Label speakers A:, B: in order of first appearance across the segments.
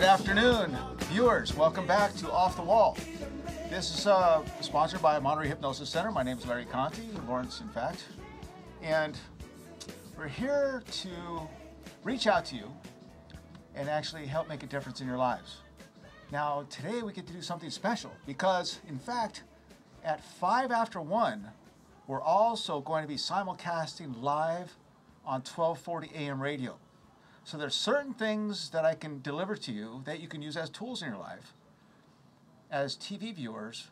A: Good afternoon, viewers. Welcome back to Off the Wall. This is uh, sponsored by Monterey Hypnosis Center. My name is Larry Conte, Lawrence, in fact. And we're here to reach out to you and actually help make a difference in your lives. Now, today we get to do something special because, in fact, at 5 after 1, we're also going to be simulcasting live on 1240 AM radio. So there's certain things that I can deliver to you that you can use as tools in your life as TV viewers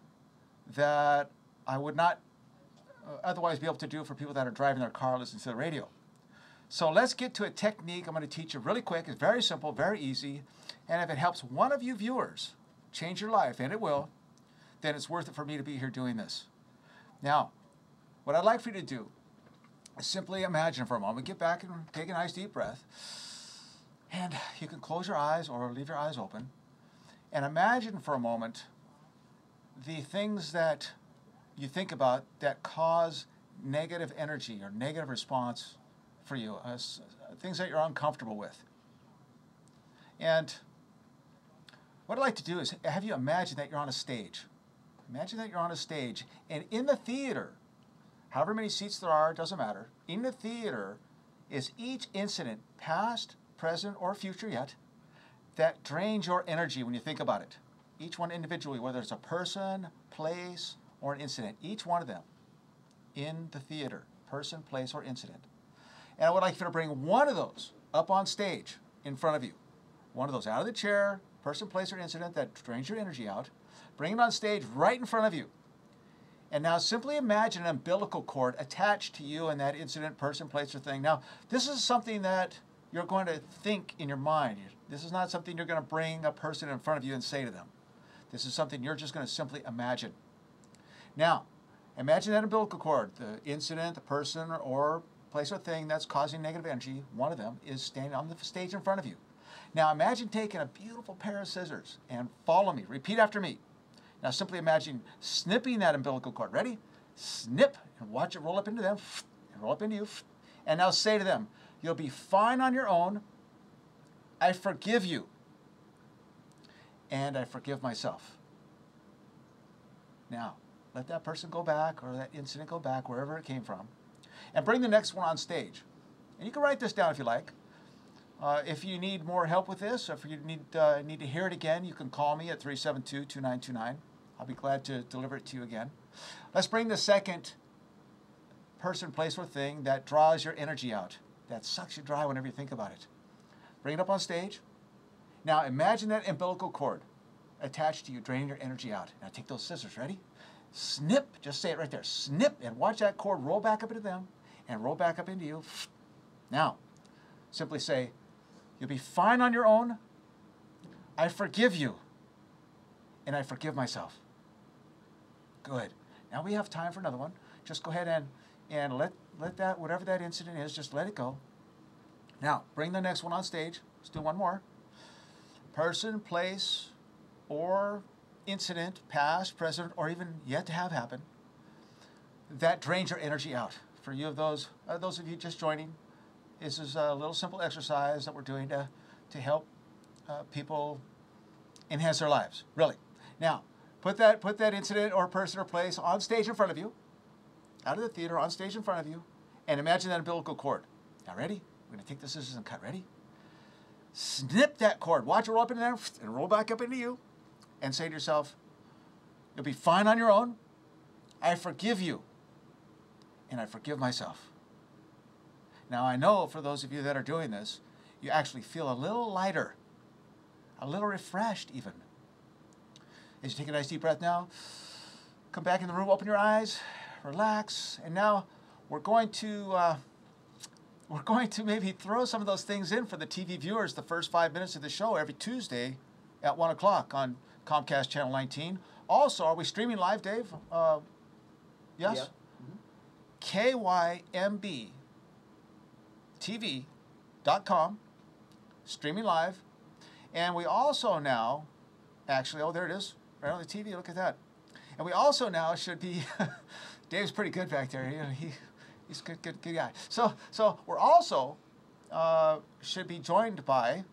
A: that I would not uh, otherwise be able to do for people that are driving their car listening to the radio. So let's get to a technique I'm going to teach you really quick. It's very simple, very easy. And if it helps one of you viewers change your life, and it will, then it's worth it for me to be here doing this. Now, what I'd like for you to do is simply imagine for a moment, get back and take a nice deep breath. And you can close your eyes or leave your eyes open. And imagine for a moment the things that you think about that cause negative energy or negative response for you, uh, things that you're uncomfortable with. And what I'd like to do is have you imagine that you're on a stage. Imagine that you're on a stage, and in the theater, however many seats there are, doesn't matter, in the theater is each incident, past, present, or future yet, that drains your energy when you think about it. Each one individually, whether it's a person, place, or an incident, each one of them in the theater, person, place, or incident. And I would like you to bring one of those up on stage in front of you. One of those out of the chair, person, place, or incident that drains your energy out. Bring it on stage right in front of you. And now simply imagine an umbilical cord attached to you and that incident, person, place, or thing. Now, this is something that you're going to think in your mind. This is not something you're going to bring a person in front of you and say to them. This is something you're just going to simply imagine. Now, imagine that umbilical cord, the incident, the person, or place or thing that's causing negative energy, one of them is standing on the stage in front of you. Now imagine taking a beautiful pair of scissors and follow me. Repeat after me. Now simply imagine snipping that umbilical cord. Ready? Snip and watch it roll up into them and roll up into you. And now say to them, You'll be fine on your own. I forgive you. And I forgive myself. Now, let that person go back or that incident go back wherever it came from and bring the next one on stage. And you can write this down if you like. Uh, if you need more help with this, or if you need, uh, need to hear it again, you can call me at 372 2929. I'll be glad to deliver it to you again. Let's bring the second person, place, or thing that draws your energy out, that sucks you dry whenever you think about it. Bring it up on stage. Now imagine that umbilical cord attached to you, draining your energy out. Now take those scissors, ready? Snip, just say it right there, snip, and watch that cord roll back up into them and roll back up into you. Now, simply say, You'll be fine on your own. I forgive you. And I forgive myself. Good. Now we have time for another one. Just go ahead and, and let, let that, whatever that incident is, just let it go. Now, bring the next one on stage. Let's do one more. Person, place, or incident, past, present, or even yet to have happen, that drains your energy out. For you of those, uh, those of you just joining, this is a little simple exercise that we're doing to, to help uh, people enhance their lives, really. Now, put that, put that incident or person or place on stage in front of you, out of the theater, on stage in front of you, and imagine that umbilical cord. Now, ready? We're going to take the scissors and cut. Ready? Snip that cord. Watch it roll up into there and roll back up into you and say to yourself, You'll be fine on your own. I forgive you. And I forgive myself. Now, I know for those of you that are doing this, you actually feel a little lighter, a little refreshed, even. As you take a nice deep breath now, come back in the room, open your eyes, relax, and now we're going to. Uh, we're going to maybe throw some of those things in for the TV viewers the first five minutes of the show every Tuesday at 1 o'clock on Comcast Channel 19. Also, are we streaming live, Dave? Uh, yes?
B: Yeah. Mm-hmm.
A: KYMB TV.com, streaming live. And we also now, actually, oh, there it is, right on the TV, look at that. And we also now should be, Dave's pretty good back there. He, he, he's a good, good, good guy. So, so we're also uh, should be joined by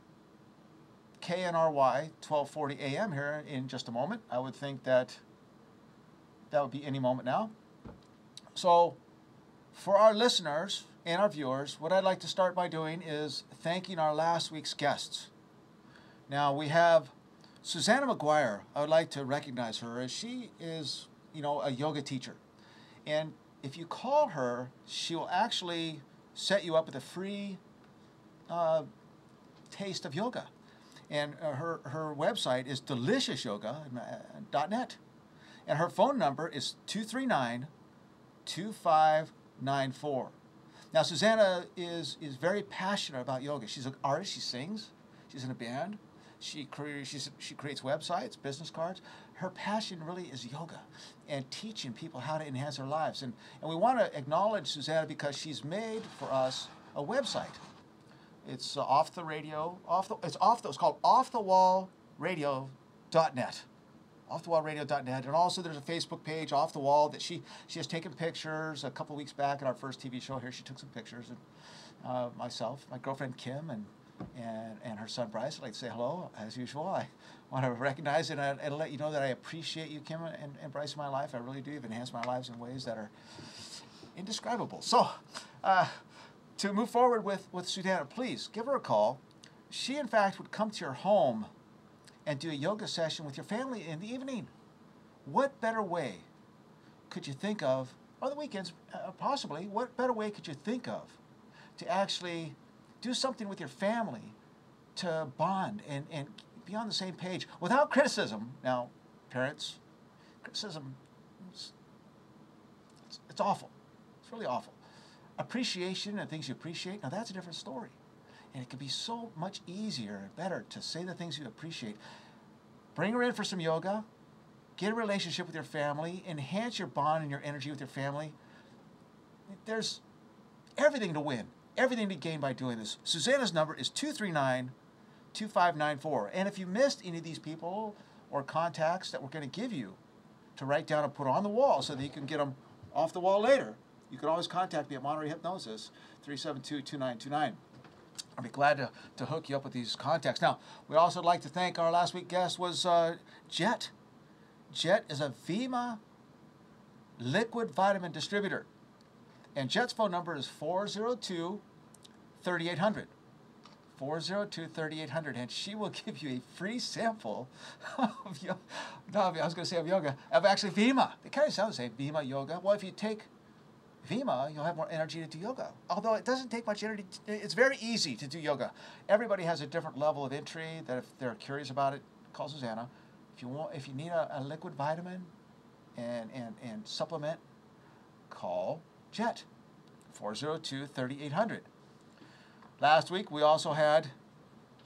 A: KNRY 1240 AM here in just a moment. I would think that that would be any moment now. So, for our listeners and our viewers, what I'd like to start by doing is thanking our last week's guests. Now, we have Susanna McGuire. I would like to recognize her as she is, you know, a yoga teacher. And if you call her, she will actually set you up with a free uh, taste of yoga. And uh, her, her website is deliciousyoga.net. And her phone number is 239 2594. Now, Susanna is, is very passionate about yoga. She's an artist, she sings, she's in a band, she, cre- she creates websites, business cards. Her passion really is yoga and teaching people how to enhance their lives. And, and we want to acknowledge Susanna because she's made for us a website. It's uh, off the radio, off the, it's off those called off the, it's called offthewallradio.net offthewallradio.net and also there's a facebook page off the wall that she she has taken pictures a couple weeks back at our first tv show here she took some pictures and uh, myself my girlfriend kim and and and her son bryce i'd like to say hello as usual. I want to recognize and, and let you know that i appreciate you kim and, and bryce in my life. I really do. You've enhanced my lives in ways that are indescribable. So uh, to move forward with with susanna please give her a call. She in fact would come to your home and do a yoga session with your family in the evening. What better way could you think of, or the weekends uh, possibly, what better way could you think of to actually do something with your family to bond and, and be on the same page without criticism? Now, parents, criticism, it's, it's, it's awful. It's really awful. Appreciation and things you appreciate, now that's a different story. And it can be so much easier and better to say the things you appreciate. Bring her in for some yoga, get a relationship with your family, enhance your bond and your energy with your family. There's everything to win, everything to gain by doing this. Susanna's number is 239 2594. And if you missed any of these people or contacts that we're going to give you to write down and put on the wall so that you can get them off the wall later, you can always contact me at Monterey Hypnosis, 372 2929. I'll be glad to, to hook you up with these contacts. Now, we also like to thank our last week guest was uh, Jet. Jet is a Vemma liquid vitamin distributor. And Jet's phone number is 402 3800. 402 3800. And she will give you a free sample of, yoga. no, I was going to say of yoga, of actually Vemma. It kind of sounds same, Vemma yoga. Well, if you take Vemma, you'll have more energy to do yoga. Although it doesn't take much energy, it's very easy to do yoga. Everybody has a different level of entry. That if they're curious about it, call Susanna. If you want, if you need a, a liquid vitamin and, and, and supplement, call Jet, 402-3800. Last week we also had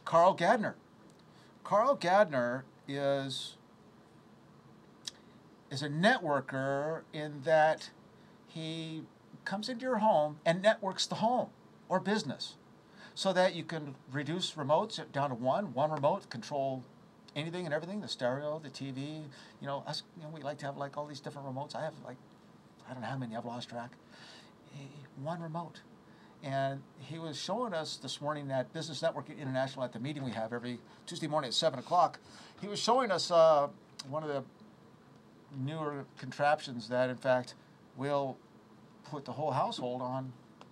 A: Carl Gadner. Carl Gadner is is a networker in that he comes into your home and networks the home or business so that you can reduce remotes down to one one remote control anything and everything the stereo the tv you know us you know we like to have like all these different remotes i have like i don't know how many i've lost track one remote and he was showing us this morning at business network international at the meeting we have every tuesday morning at 7 o'clock he was showing us uh, one of the newer contraptions that in fact will put the whole household on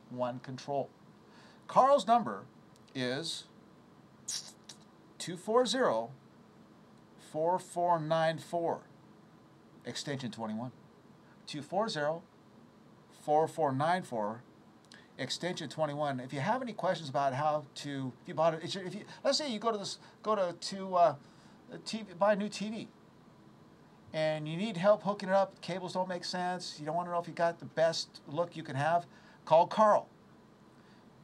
A: one control. Carl's number is 240 4494, extension 21. 240 4494, extension 21. If you have any questions about how to, if you bought it, if you, let's say you go to this, go to, to uh, TV, buy a new TV and you need help hooking it up, cables don't make sense, you don't want to know if you got the best look you can have, call Carl.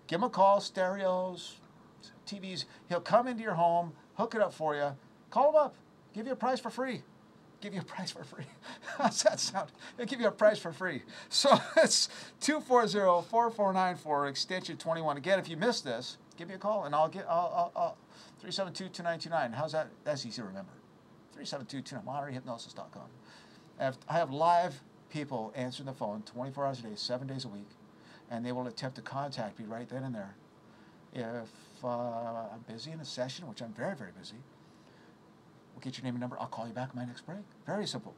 A: Give him a call, stereos, TVs. He'll come into your home, hook it up for you. Call him up, give you a price for free. Give you a price for free. How's that sound? He'll give you a price for free. So it's 240 4494, extension 21. Again, if you missed this, give me a call and I'll get, I'll, I'll, I'll 372 2929. How's that? That's easy to remember. 372 MontereyHypnosis.com. I have, I have live people answering the phone 24 hours a day, seven days a week, and they will attempt to contact me right then and there If uh, I'm busy in a session, which I'm very, very busy, we'll get your name and number. I'll call you back my next break. Very simple.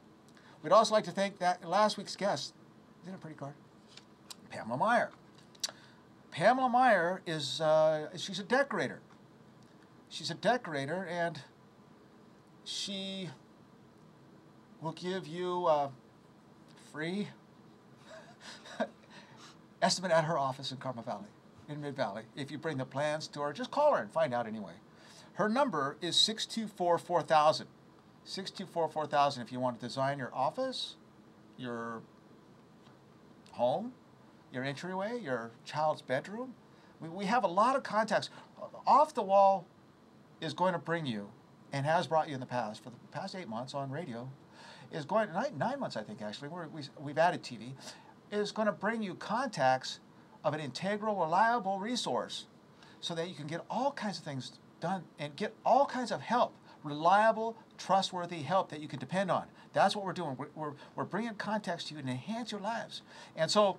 A: We'd also like to thank that last week's guest. Isn't it a pretty card? Pamela Meyer. Pamela Meyer is uh, she's a decorator. She's a decorator, and she will give you a free estimate at her office in Carmel Valley, in Mid Valley. If you bring the plans to her, just call her and find out anyway. Her number is 624 4000. 624 4000 if you want to design your office, your home, your entryway, your child's bedroom. We, we have a lot of contacts. Off the Wall is going to bring you, and has brought you in the past, for the past eight months on radio, is going, nine, nine months I think actually, we're, we, we've added TV, is going to bring you contacts of an integral, reliable resource so that you can get all kinds of things done and get all kinds of help reliable, trustworthy help that you can depend on. That's what we're doing. We're, we're, we're bringing contacts to you and enhance your lives. And so,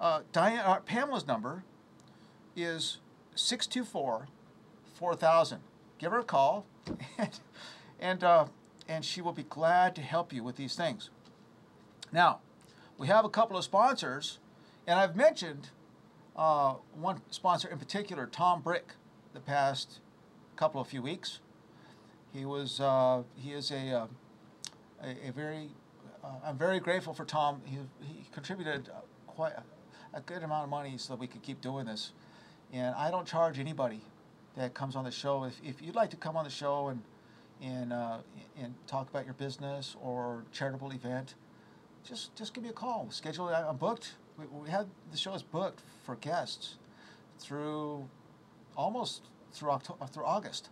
A: uh, Diane, uh, Pamela's number is 624 4000. Give her a call, and, and, uh, and she will be glad to help you with these things. Now, we have a couple of sponsors, and I've mentioned uh, one sponsor in particular, Tom Brick, the past couple of few weeks. He was uh, he is a uh, a, a, very uh, I'm very grateful for Tom. He, he contributed quite a, a, good amount of money so that we could keep doing this. And I don't charge anybody that comes on the show. If, if you'd like to come on the show and and uh, and talk about your business or charitable event, just just give me a call. Schedule it. I'm booked. We, we had the show is booked for guests through almost through October, through August.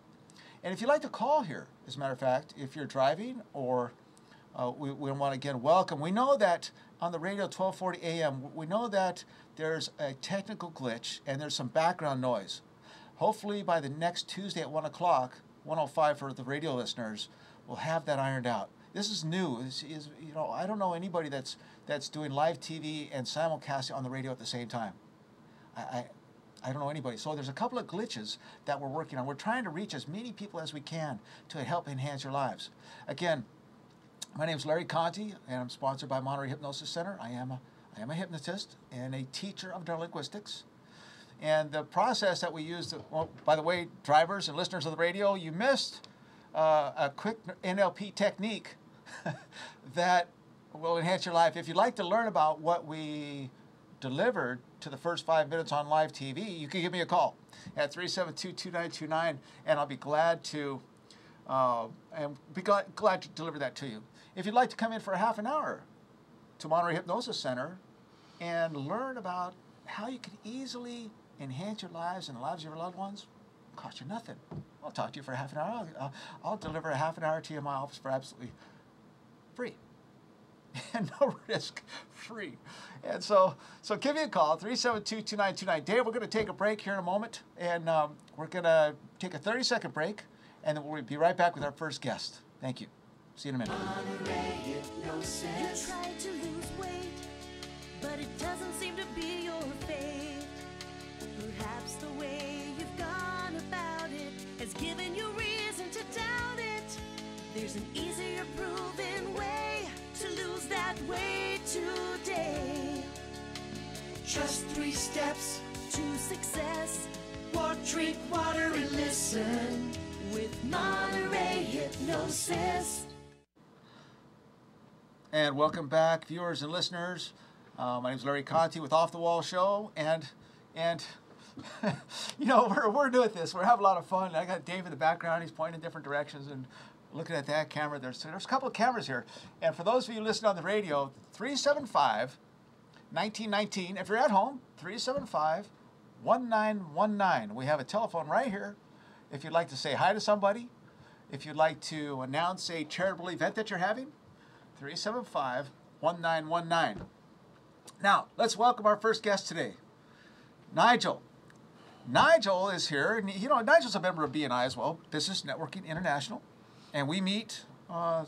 A: And if you'd like to call here, as a matter of fact, if you're driving or uh, we, we want to again welcome. We know that on the radio 1240 AM, we know that there's a technical glitch and there's some background noise. Hopefully by the next Tuesday at 1 o'clock, 105 for the radio listeners, we'll have that ironed out. This is new. Is, you know, I don't know anybody that's that's doing live TV and simulcasting on the radio at the same time. I, I I don't know anybody. So there's a couple of glitches that we're working on. We're trying to reach as many people as we can to help enhance your lives. Again, my name is Larry Conte, and I'm sponsored by Monterey Hypnosis Center. I am a, I am a hypnotist and a teacher of neurolinguistics. And the process that we use, well, by the way, drivers and listeners of the radio, you missed uh, a quick NLP technique that will enhance your life. If you'd like to learn about what we delivered to the first five minutes on live TV, you can give me a call at 372-2929, and I'll be glad to uh, and be glad, glad to deliver that to you. If you'd like to come in for a half an hour to Monterey Hypnosis Center and learn about how you can easily enhance your lives and the lives of your loved ones, cost you nothing. I'll talk to you for half an hour. I'll, I'll deliver a half an hour to you in my office for absolutely free. and no risk free. And so, so give me a call, 372-2929. Dave, we're going to take a break here in a moment, and um, we're going to take a 30-second break, and then we'll be right back with our first guest. Thank you. See you in a minute. but it doesn't seem to be your fate. Perhaps the way you've gone about it has given you reason to doubt it. There's an easier proven way that weight today. Just three steps to success. Walk, drink water, and listen with Monterey Hypnosis. And welcome back, viewers and listeners. Uh, my name is Larry Conte with Off the Wall Show, and and you know we're we're doing this. We're having a lot of fun. I got Dave in the background. He's pointing in different directions, and looking at that camera, there's, there's a couple of cameras here. And for those of you listening on the radio, 375 1919. If you're at home, 375 1919. We have a telephone right here. If you'd like to say hi to somebody, if you'd like to announce a charitable event that you're having, 375 1919. Now, let's welcome our first guest today, Nigel. Nigel is here, and you know, Nigel's a member of BNI as well, Business Networking International and we meet uh,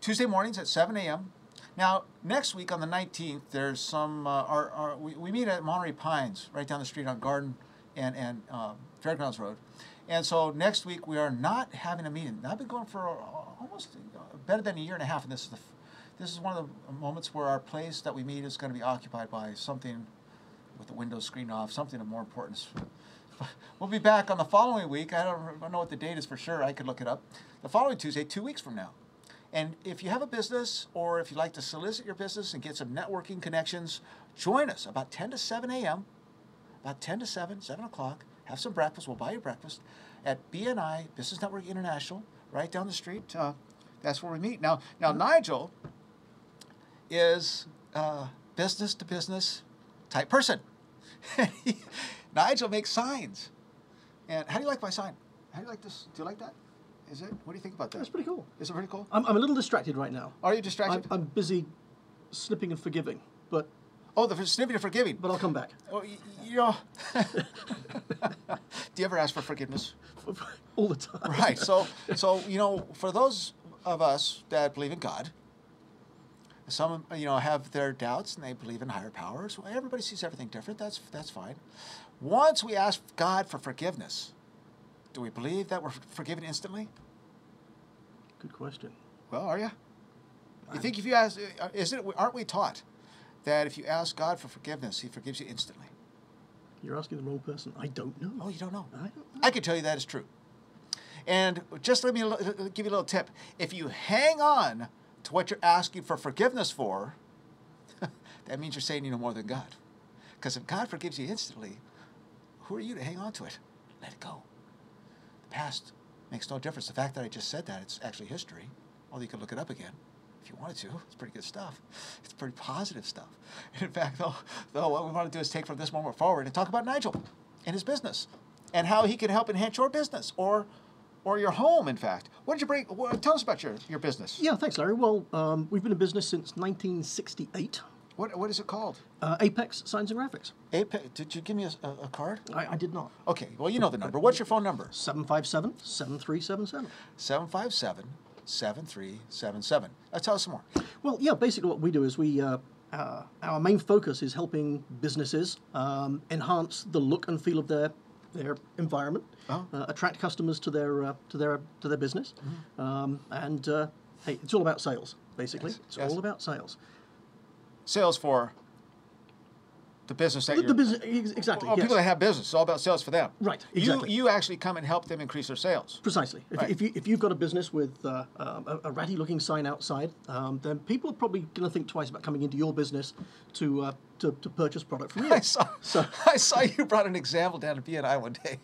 A: Tuesday mornings at 7 a.m. Now, next week on the 19th, there's some, uh, our, our, we, we meet at Monterey Pines, right down the street on Garden and and um, Fairgrounds Road. And so next week we are not having a meeting. I've been going for almost uh, better than a year and a half, and this is the this is one of the moments where our place that we meet is going to be occupied by something with the window screen off, something of more importance. We'll be back on the following week. I don't, I don't know what the date is for sure. I could look it up. The following Tuesday, two weeks from now. And if you have a business or if you'd like to solicit your business and get some networking connections, join us about 10 to 7 a.m. About 10 to 7, 7 o'clock. Have some breakfast. We'll buy you breakfast at BNI Business Network International, right down the street. Uh, that's where we meet. Now, now Nigel is a business to business type person. Nigel makes signs. And how do you like my sign? How do you like this? Do you like that? Is it? What do you think about that?
C: That's pretty cool.
A: Is it pretty cool?
C: I'm, I'm a little distracted right now.
A: Are you
C: I'm,
A: distracted?
C: I'm busy snipping and forgiving, but
A: oh, the snipping of forgiving.
C: but I'll come back.
A: Oh, y- you know. do you ever ask for forgiveness?
C: All the time.
A: Right. So, so you know, for those of us that believe in God, some you know have their doubts and they believe in higher powers. Well, everybody sees everything different. That's that's fine. Once we ask God for forgiveness, do we believe that we're forgiven instantly?
C: Good question.
A: Well, are you? You think if you ask, uh, isn't it, aren't we taught that if you ask God for forgiveness, He forgives you instantly?
C: You're asking the wrong person. I don't know.
A: Oh, you don't know.
C: I don't know.
A: I can tell you that is true. And just let me give you a little tip. If you hang on to what you're asking for forgiveness for, that means you're saying you know more than God. Because if God forgives you instantly, who are you to hang on to it? Let it go. The past makes no difference. The fact that I just said that, it's actually history. Although you could look it up again if you wanted to. It's pretty good stuff. It's pretty positive stuff. In fact, though, though what we want to do is take from this moment forward and talk about Nigel and his business and how he can help enhance your business or or your home, in fact. What did you bring? What, tell us about your, your business.
C: Yeah, thanks, Larry. Well, um, we've been in business since 1968.
A: What, what is it called?
C: Uh, Apex Signs and Graphics.
A: Apex. Did you give me a, a, card?
C: I, I did not.
A: Okay, well, you know the number. What's your phone number?
C: 757 7377.
A: 757 7377. Uh, tell us some more.
C: Well, yeah, basically what we do is we, uh, uh, our main focus is helping businesses um, enhance the look and feel of their their environment,
A: Oh.
C: uh, attract customers to their uh, to their to their business, um, and uh, hey, it's all about sales. Basically,
A: Yes,
C: it's
A: yes.
C: all about sales.
A: Sales for the business that
C: The,
A: you're.
C: the business, exactly.
A: well,
C: yes.
A: people that have business, it's all about sales for them.
C: Right, exactly.
A: You, you actually come and help them increase their sales.
C: Precisely. If,
A: Right.
C: if, you, if you've got a business with uh, um, a, a ratty looking sign outside, um, then people are probably going to think twice about coming into your business to, uh, to, to purchase product from you.
A: I saw, I saw you brought an example down to BNI one day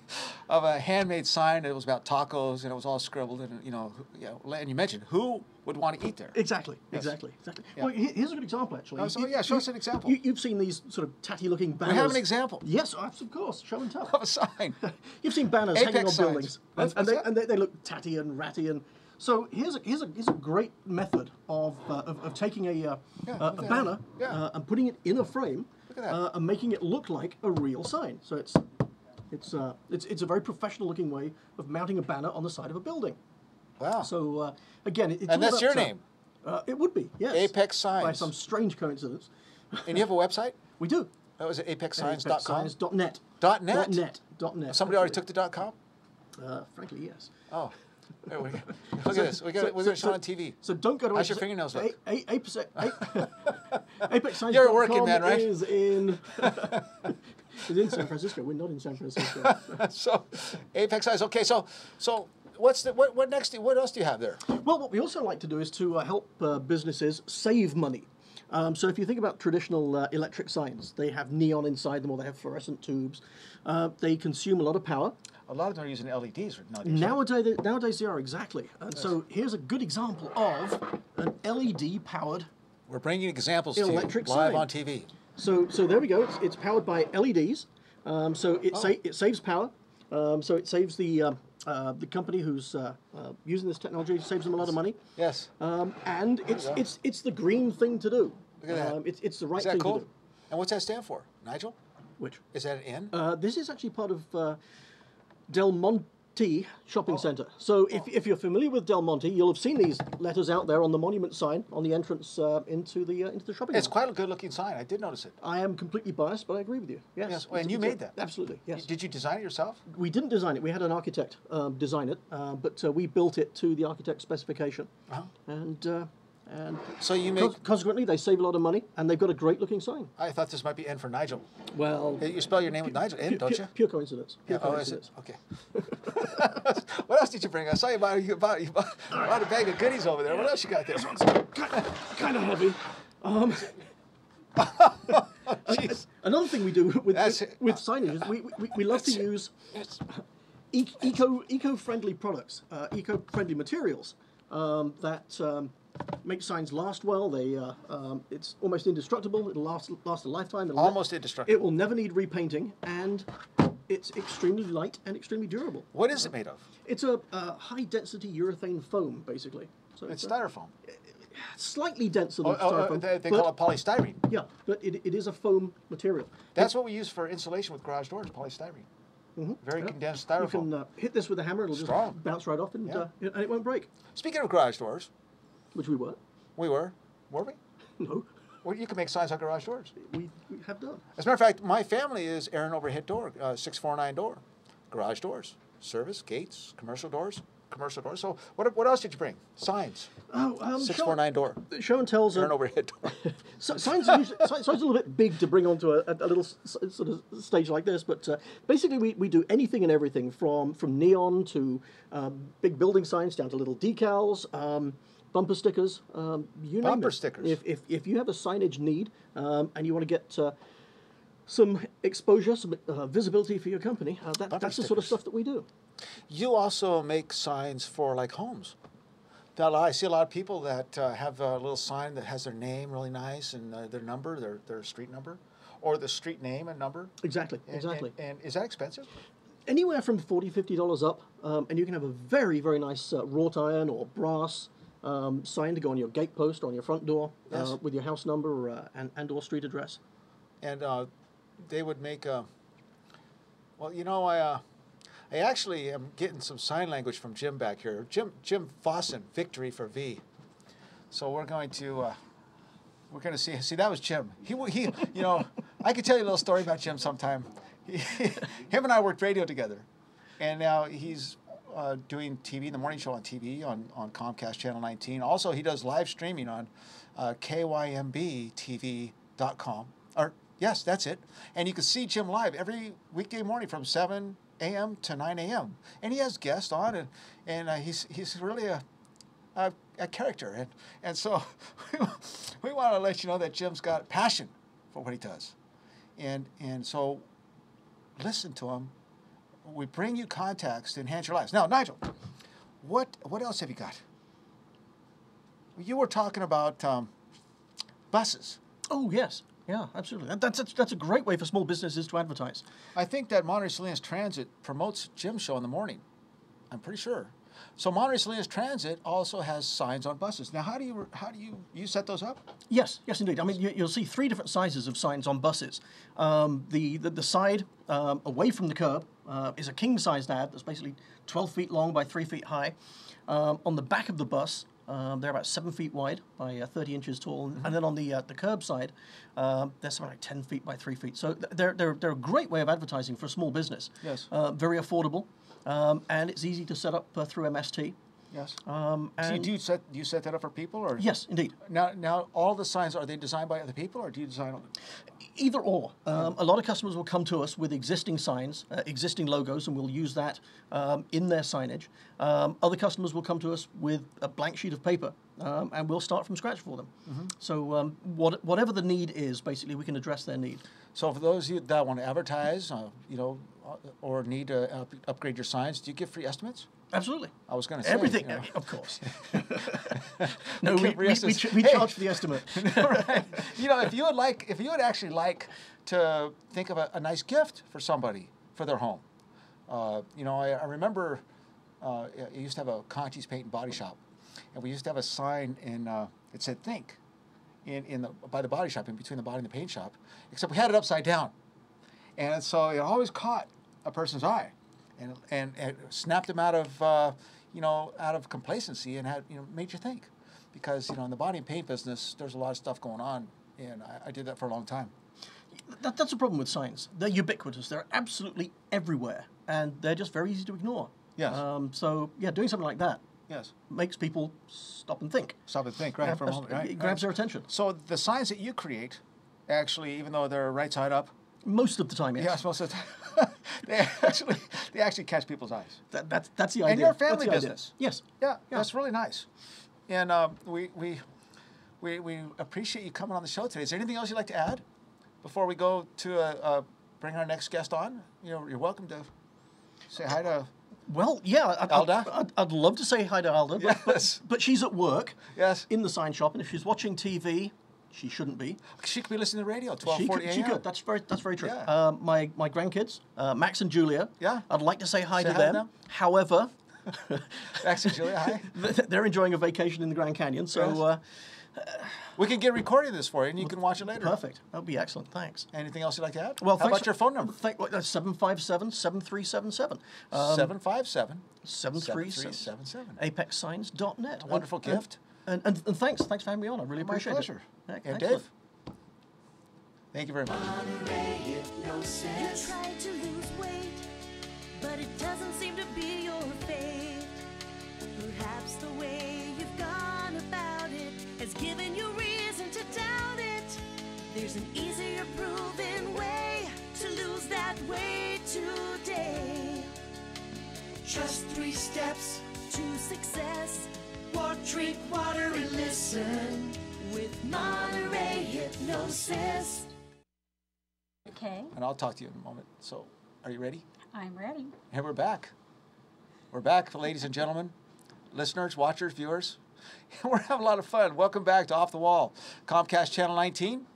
A: of a handmade sign. It was about tacos and it was all scribbled and you know, you know, and you mentioned who would want to eat there.
C: Exactly,
A: Yes.
C: exactly, exactly.
A: Yeah.
C: Well, here's a good example, actually.
A: Oh, so, yeah, show
C: you-
A: us an example.
C: You, you've seen these sort of tatty-looking banners.
A: have an example.
C: Yes, of course. Show and tell.
A: Of a sign.
C: You've seen banners
A: Apex
C: hanging on
A: signs.
C: buildings, and, and, they, and they, they look tatty and ratty. And so here's a here's a here's a great method of uh, of, of taking a uh,
A: Yeah,
C: a, a banner.
A: Yeah.
C: uh, and putting it in a frame
A: Look at that.
C: Uh, and making it look like a real sign. So it's it's uh, it's it's a very professional looking way of mounting a banner on the side of a building.
A: Wow.
C: So uh, again, it- it's
A: And that's
C: about,
A: your
C: uh,
A: name?
C: Uh, it would be yes.
A: Apex Signs By
C: some strange coincidence,
A: and you have a website?
C: we do.
A: That was at.
C: ApexSigns.net.
A: Dot net?
C: Dot net. Net.
A: Somebody already took the dot com?
C: Uh, frankly, yes.
A: Oh. There we go. Look at this. We got, we're going to show on TV.
C: So don't go to
A: How's your
C: Apex-
A: fingernails
C: A-
A: look?
C: A- Apex, A- ApexScience.com
A: You're a working man, right?
C: is in is in San Francisco. We're not in San Francisco.
A: so, Apex Signs. Okay, so so what's the what, what next? What else do you have there?
C: well, what we also like to do is to uh, help uh, businesses save money. Um, so if you think about traditional uh, electric signs, they have neon inside them or they have fluorescent tubes. Uh, they consume a lot of power.
A: A lot of them are using LEDs nowadays.
C: Nowadays, they- nowadays they are exactly. And so here's a good example of an LED powered
A: We're bringing examples to
C: Electric
A: you live
C: sign.
A: on TV.
C: So, so there we go. It's, it's powered by LEDs. Um, so it, sa- it saves power. Um, so it saves the uh, uh, the company who's uh, uh, using this technology saves them a lot of money.
A: Yes.
C: Um, and it's it's it's the green thing to do.
A: Look at that.
C: Um, it's it's the right
A: Is that
C: thing
A: cool?
C: to do.
A: And what's that stand for? Nigel?
C: Which
A: Is that an N?
C: uh, this is actually part of uh, Del Monte Shopping Centre. So if, if you're familiar with Del Monte, you'll have seen these letters out there on the monument sign on the entrance uh, into the uh, into the shopping
A: centre.
C: It's
A: quite a good-looking sign. I did notice it.
C: I am completely biased, but I agree with you. Yes.
A: Yes,
C: it's-
A: and you made that.
C: Absolutely. Yes.
A: Did you design it yourself?
C: we didn't design it. We had an architect um, design it, uh, but uh, we built it to the architect's specification.
A: Uh-huh.
C: And uh, and
A: So you
C: cons-
A: make.
C: consequently, they save a lot of money, and they've got a great looking sign.
A: I thought this might be N for Nigel.
C: Well,
A: You spell your name with Nigel, N, don't you?
C: Pure coincidence. Pure
A: Yeah, oh, is it?
C: coincidence.
A: Okay. what else did you bring? I saw you bought, you bought, you bought, bought a bag of goodies over there. What else you got there?
C: This one's kind of heavy. Um,
A: Jeez.
C: another thing we do with
A: That's
C: with,
A: it.
C: with signage is we, we, we love to use e- eco eco friendly products, uh, eco friendly materials um, that um, make signs last well. They uh, um, it's almost indestructible. It'll last last a lifetime. It'll ne-
A: Almost indestructible.
C: It will never need repainting, and it's extremely light and extremely durable.
A: What is it made of?
C: It's a, a high density urethane foam, basically. So
A: It's
C: a-
A: styrofoam.
C: slightly denser than
A: Oh, oh,
C: styrofoam.
A: they they
C: but-
A: call it polystyrene.
C: yeah, but it, it is a foam material.
A: That's what we use for insulation with garage doors, polystyrene. Very
C: Yeah.
A: condensed
C: You
A: styrofoam.
C: can uh, hit this with a hammer; it'll
A: Strong.
C: just bounce right off, and,
A: Yeah.
C: uh, and it won't break.
A: Speaking of garage doors,
C: Which we were.
A: we were, were we?
C: No,
A: Well, you can make signs on garage doors.
C: we, we have done.
A: As a matter of fact, my family is Aaron Overhead Door, uh, 649 door, garage doors, service, gates, commercial doors, commercial doors. So what, what else did you bring? Signs.
C: Oh, um,
A: 649 door,
C: Show, and tells
A: Aaron
C: are
A: Overhead Door.
C: so, signs. Are usually, signs are a little bit big to bring onto a, a, a little sort of stage like this, but uh, basically we, we do anything and everything from from neon to um, big building signs down to little decals. Um, Bumper stickers, um, you name
A: Bumper
C: it.
A: stickers.
C: If, if, if you have a signage need um, and you want to get uh, some exposure, some uh, visibility for your company, uh, that, that's the sort of stuff that we do.
A: You also make signs for like homes. Now, I see a lot of people that uh, have a little sign that has their name really nice and uh, their number, their, their street number, or the street name and number.
C: Exactly,
A: And-
C: exactly.
A: And, and is that expensive?
C: Anywhere from $40, $50 up, um, and you can have a very, very nice uh, wrought iron or brass um, sign to go on your gatepost or on your front door
A: Yes.
C: uh, with your house number uh, and, and or street address.
A: and uh, they would make a. Well, you know, I uh, I actually am getting some sign language from Jim back here. Jim Jim Fossen, victory for V. So we're going to uh, we're going to see. See, that was Jim. He he. You know, I could tell you a little story about Jim sometime. He, him and I worked radio together, and now he's. Uh, doing TV, the morning show on TV on, on Comcast Channel 19. Also, he does live streaming on uh, KYMBTV.com. Or, yes, that's it. And you can see Jim live every weekday morning from 7 a.m. to 9 a.m. And he has guests on, and, and uh, he's, he's really a, a, a character. And, and so we want to let you know that Jim's got passion for what he does. And, and so listen to him. We bring you contacts to enhance your lives. Now, Nigel, what, what else have you got? You were talking about um, buses.
C: Oh, yes. Yeah, absolutely. That- That's, that's, that's a great way for small businesses to advertise.
A: I think that Monterey Salinas Transit promotes Jim show in the morning. I'm pretty sure. So Monterey Salinas Transit also has signs on buses. Now, how do you how do you you set those up?
C: Yes, yes, indeed. I mean, you, you'll see three different sizes of signs on buses. Um, the, the the side um, away from the curb uh, is a king-sized ad that's basically 12 feet long by three feet high. Um, on the back of the bus, um, they're about seven feet wide by uh, 30 inches tall, and then on the uh, the curb side, um, they're something like 10 feet by three feet. So they're they're they're a great way of advertising for a small business.
A: Yes.
C: Uh, very affordable, um, and it's easy to set up uh, through MST.
A: Yes.
C: Um,
A: do, you, do you set do you set that up for people or
C: yes, indeed.
A: Now now all the signs are they designed by other people or do you design them?
C: Either or. Um, a lot of customers will come to us with existing signs, uh, existing logos, and we'll use that um, in their signage. Um, other customers will come to us with a blank sheet of paper, um, and we'll start from scratch for them. So, um, what, whatever the need is, basically, we can address their need.
A: So for those of you that want to advertise, uh, you know, uh, or need to up, upgrade your signs, do you give free estimates?
C: Absolutely.
A: I was going to say
C: Everything,
A: you know.
C: of course. no, we, we, we, we
A: Hey.
C: charge for the estimate.
A: right. You know, if you would like, if you would actually like to think of a, a nice gift for somebody for their home, uh, you know, I, I remember uh, I used to have a Conte's Paint and Body Shop, and we used to have a sign in uh, it said "Think," in in the by the body shop, in between the body and the paint shop, except we had it upside down, and so it always caught a person's eye. And and, and snapped them out of uh, you know out of complacency and had you know made you think, because you know in the body and paint business there's a lot of stuff going on, and I, I did that for a long time.
C: That, that's a problem with signs. They're ubiquitous. They're absolutely everywhere, and they're just very easy to ignore.
A: Yes.
C: Um, so yeah, doing something like that
A: Yes.
C: makes people stop and think.
A: Stop and think, right?
C: Yeah,
A: for a moment, right?
C: It grabs their attention.
A: So the signs that you create, actually, even though they're right side up,
C: Most of the time, yes.
A: yeah, most of the time, they actually they actually catch people's eyes.
C: That, that's that's the
A: And
C: idea.
A: you're a family
C: the idea.
A: business.
C: Yes.
A: Yeah, that's really nice. And um, we, we, we, we appreciate you coming on the show today. Is there anything else you'd like to add before we go to uh, uh, bring our next guest on? You know, you're welcome to say hi to.
C: Well, yeah. I'd,
A: Alda?
C: I'd, I'd, love to say hi to Alda, but,
A: Yes.
C: but, but she's at work
A: Yes.
C: in the sign shop, and if she's watching TV, she shouldn't be.
A: She could be listening to radio.
C: She
A: 12:40
C: could, she
A: a.m.
C: could. That's very that's very true.
A: Yeah.
C: Um, my my grandkids, uh, Max and Julia.
A: Yeah.
C: I'd like to say hi
A: Say
C: to
A: hi to
C: them.
A: them.
C: However,
A: Max and Julia, hi.
C: they're enjoying a vacation in the Grand Canyon, so
A: Yes.
C: uh,
A: We can get recording this for you, and you can watch it later.
C: perfect. That would be excellent. Thanks.
A: Anything else you'd like to add?
C: Well,
A: how about your phone number?
C: Thank, well, 757 7377. Um,
A: Seven five seven
C: 737
A: seven seven.
C: apexsigns.net.
A: wonderful gift.
C: And, and, and thanks. Thanks for having me on. I really
A: My
C: appreciate
A: pleasure.
C: it.
A: And
C: Excellent.
A: Dave. Thank you very much.
D: You try to lose weight, but it doesn't seem to be your fate. Perhaps the way you've gone about it has given you reason to doubt it. There's an easier proven way to lose that weight today.
E: Just three steps.
D: To success
E: Walk, drink water, and listen.
D: Monterey Hypnosis.
F: Okay,
A: And I'll talk to you in a moment. So, are you ready?
F: I'm ready.
A: And we're back. We're back, ladies and gentlemen, listeners, watchers, viewers. We're having a lot of fun. Welcome back to Off the Wall, Comcast Channel 19,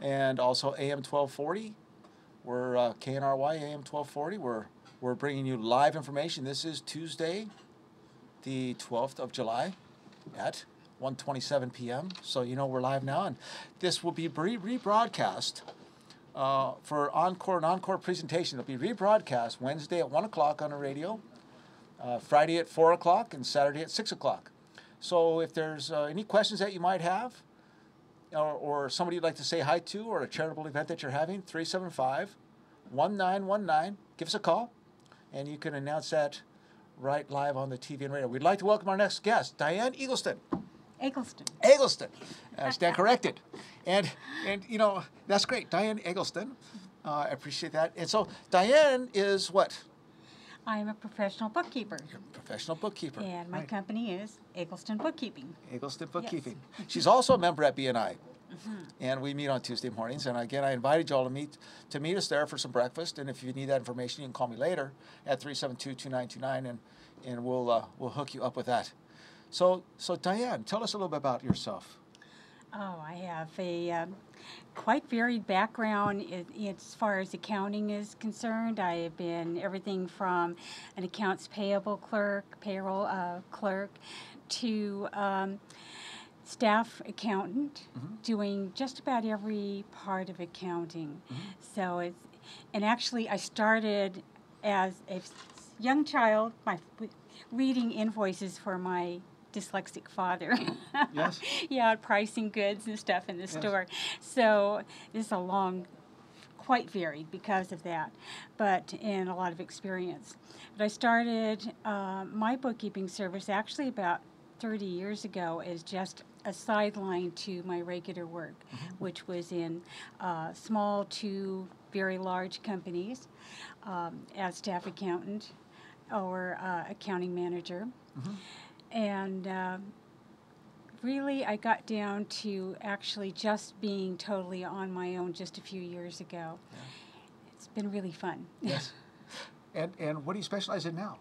A: and also AM 1240. We're uh, KNRY AM 1240. We're we're bringing you live information. This is Tuesday, the 12th of July, at 1:27 p.m. So you know we're live now, and this will be re- rebroadcast uh, for encore and encore presentation. It'll be rebroadcast Wednesday at one o'clock on the radio, uh, Friday at four o'clock, and Saturday at six o'clock. So if there's uh, any questions that you might have, or, or somebody you'd like to say hi to, or a charitable event that you're having, 375 1919, give us a call, and you can announce that right live on the TV and radio. We'd like to welcome our next guest, Diane Eagleston.
F: Eggleston.
A: Eggleston. I stand corrected. And, and you know, that's great. Diane Eggleston. Uh, I appreciate that. And so Diane is what?
F: I'm a professional bookkeeper,
A: Professional bookkeeper.
F: and my
A: Right.
F: company is Eggleston Bookkeeping.
A: Eggleston Bookkeeping. She's also a member at BNI.
F: Mm-hmm.
A: And we meet on Tuesday mornings. And again, I invited y'all to meet to meet us there for some breakfast. And if you need that information, you can call me later at 372-2929 and and we'll uh, we'll hook you up with that. So so Diane, tell us a little bit about yourself.
F: Oh, I have a um, quite varied background as far as accounting is concerned. I have been everything from an accounts payable clerk, payroll uh, clerk, to um, staff accountant, doing just about every part of accounting. So it's, and actually, I started as a young child, my reading invoices for my dyslexic father.
A: Yes.
F: yeah, pricing goods and stuff in the store. So this is a long, quite varied because of that, but and a lot of experience. But I started uh, my bookkeeping service actually about 30 years ago as just a sideline to my regular work, which was in uh, small to very large companies um, as staff accountant or uh, accounting manager. And um, really, I got down to actually just being totally on my own just a few years ago. It's been really fun.
A: Yes. And and what do you specialize in now?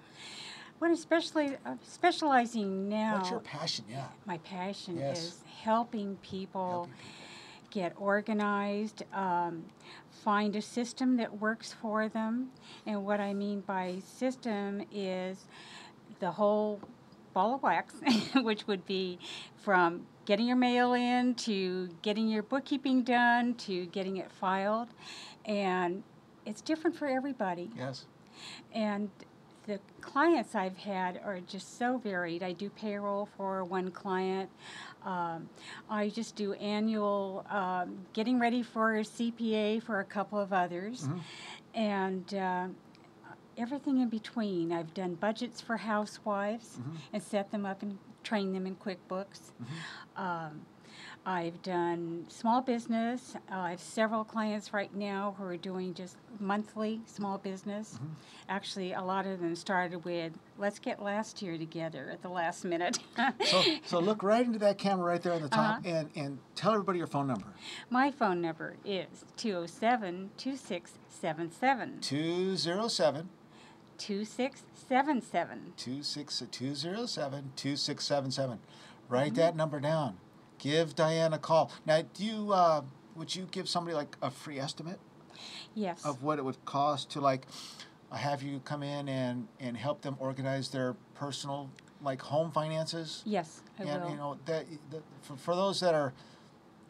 F: What I'm especially uh, specializing now,
A: What's your passion? Yeah.
F: my passion
A: Yes.
F: is helping people
A: Helping
F: get organized, um, find a system that works for them. And what I mean by system is the whole ball of wax, which would be from getting your mail in to getting your bookkeeping done to getting it filed. And it's different for everybody.
A: Yes.
F: and the clients I've had are just so varied. I do payroll for one client. Um, I just do annual um, getting ready for a CPA for a couple of others, and uh, everything in between. I've done budgets for housewives and set them up and train them in QuickBooks. Um, I've done small business. Uh, I have several clients right now who are doing just monthly small business. Actually, a lot of them started with, let's get last year together at the last minute.
A: So, so look right into that camera right there on the top
F: Uh-huh.
A: and, and tell everybody your phone number.
F: My phone number is 207 2677.
A: 207
F: 2677.
A: 26 207 2677. Write
F: Mm-hmm.
A: that number down. Give Diane a call. Now, do you, uh, would you give somebody like a free estimate
F: Yes.
A: of what it would cost to like have you come in and, and help them organize their personal like home finances?
F: Yes, I
A: and
F: will.
A: you know that, that for, for those that are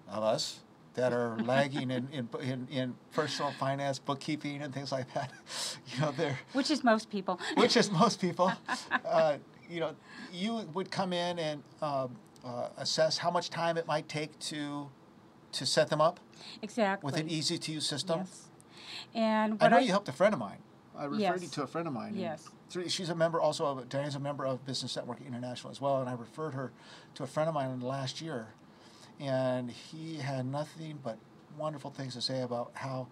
A: of us that are lagging in, in, in, in personal finance, bookkeeping, and things like that, you know, they're
F: Which is most people.
A: which is most people. Uh, you know, you would come in and um, uh, assess how much time it might take to to set them up
F: exactly.
A: with an easy to use system.
F: Yes. And
A: I
F: what
A: know you helped a friend of mine. I referred you to a friend of mine.
F: Yes.
A: She's a member also of Diane's a member of Business Network International as well, and I referred her to a friend of mine in the last year, and he had nothing but wonderful things to say about how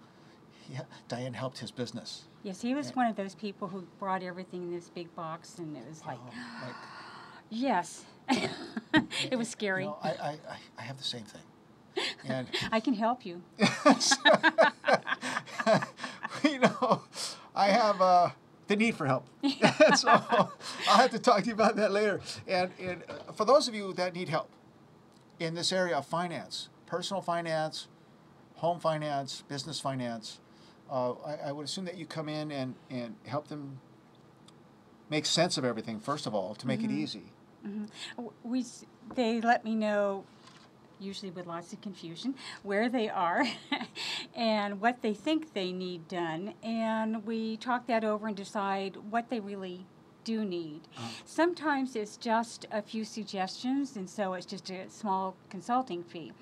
A: he, Diane helped his business.
F: Yes, he was one of those people who brought everything in this big box, and it was like,
A: Um, like
F: yes, it was scary.
A: You know, I, I, I, I have the same thing. And
F: I can help you.
A: you know, I have uh, the need for help. so I'll have to talk to you about that later. And, and uh, for those of you that need help in this area of finance, personal finance, home finance, business finance, uh, I, I would assume that you come in and, and help them make sense of everything, first of all, to make it easy.
F: W- We, they let me know, usually with lots of confusion, where they are and what they think they need done, and we talk that over and decide what they really do need. Sometimes it's just a few suggestions, and so it's just a small consulting fee.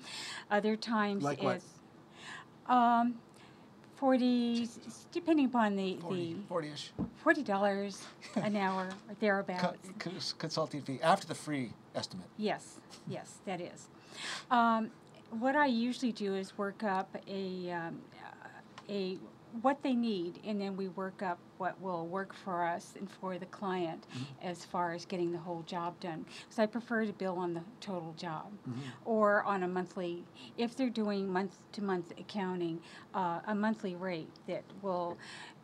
F: Other times
A: Like
F: it's um, forty, depending upon the
A: 40,
F: the
A: 40-ish.
F: forty dollars an hour or
A: Co-
F: thereabouts.
A: cons- consulting fee after the free estimate.
F: Yes, yes, that is. Um, what I usually do is work up a, um, a what they need, and then we work up what will work for us and for the client as far as getting the whole job done. So I prefer to bill on the total job, or on a monthly. If they're doing month-to-month accounting, uh, a monthly rate that will.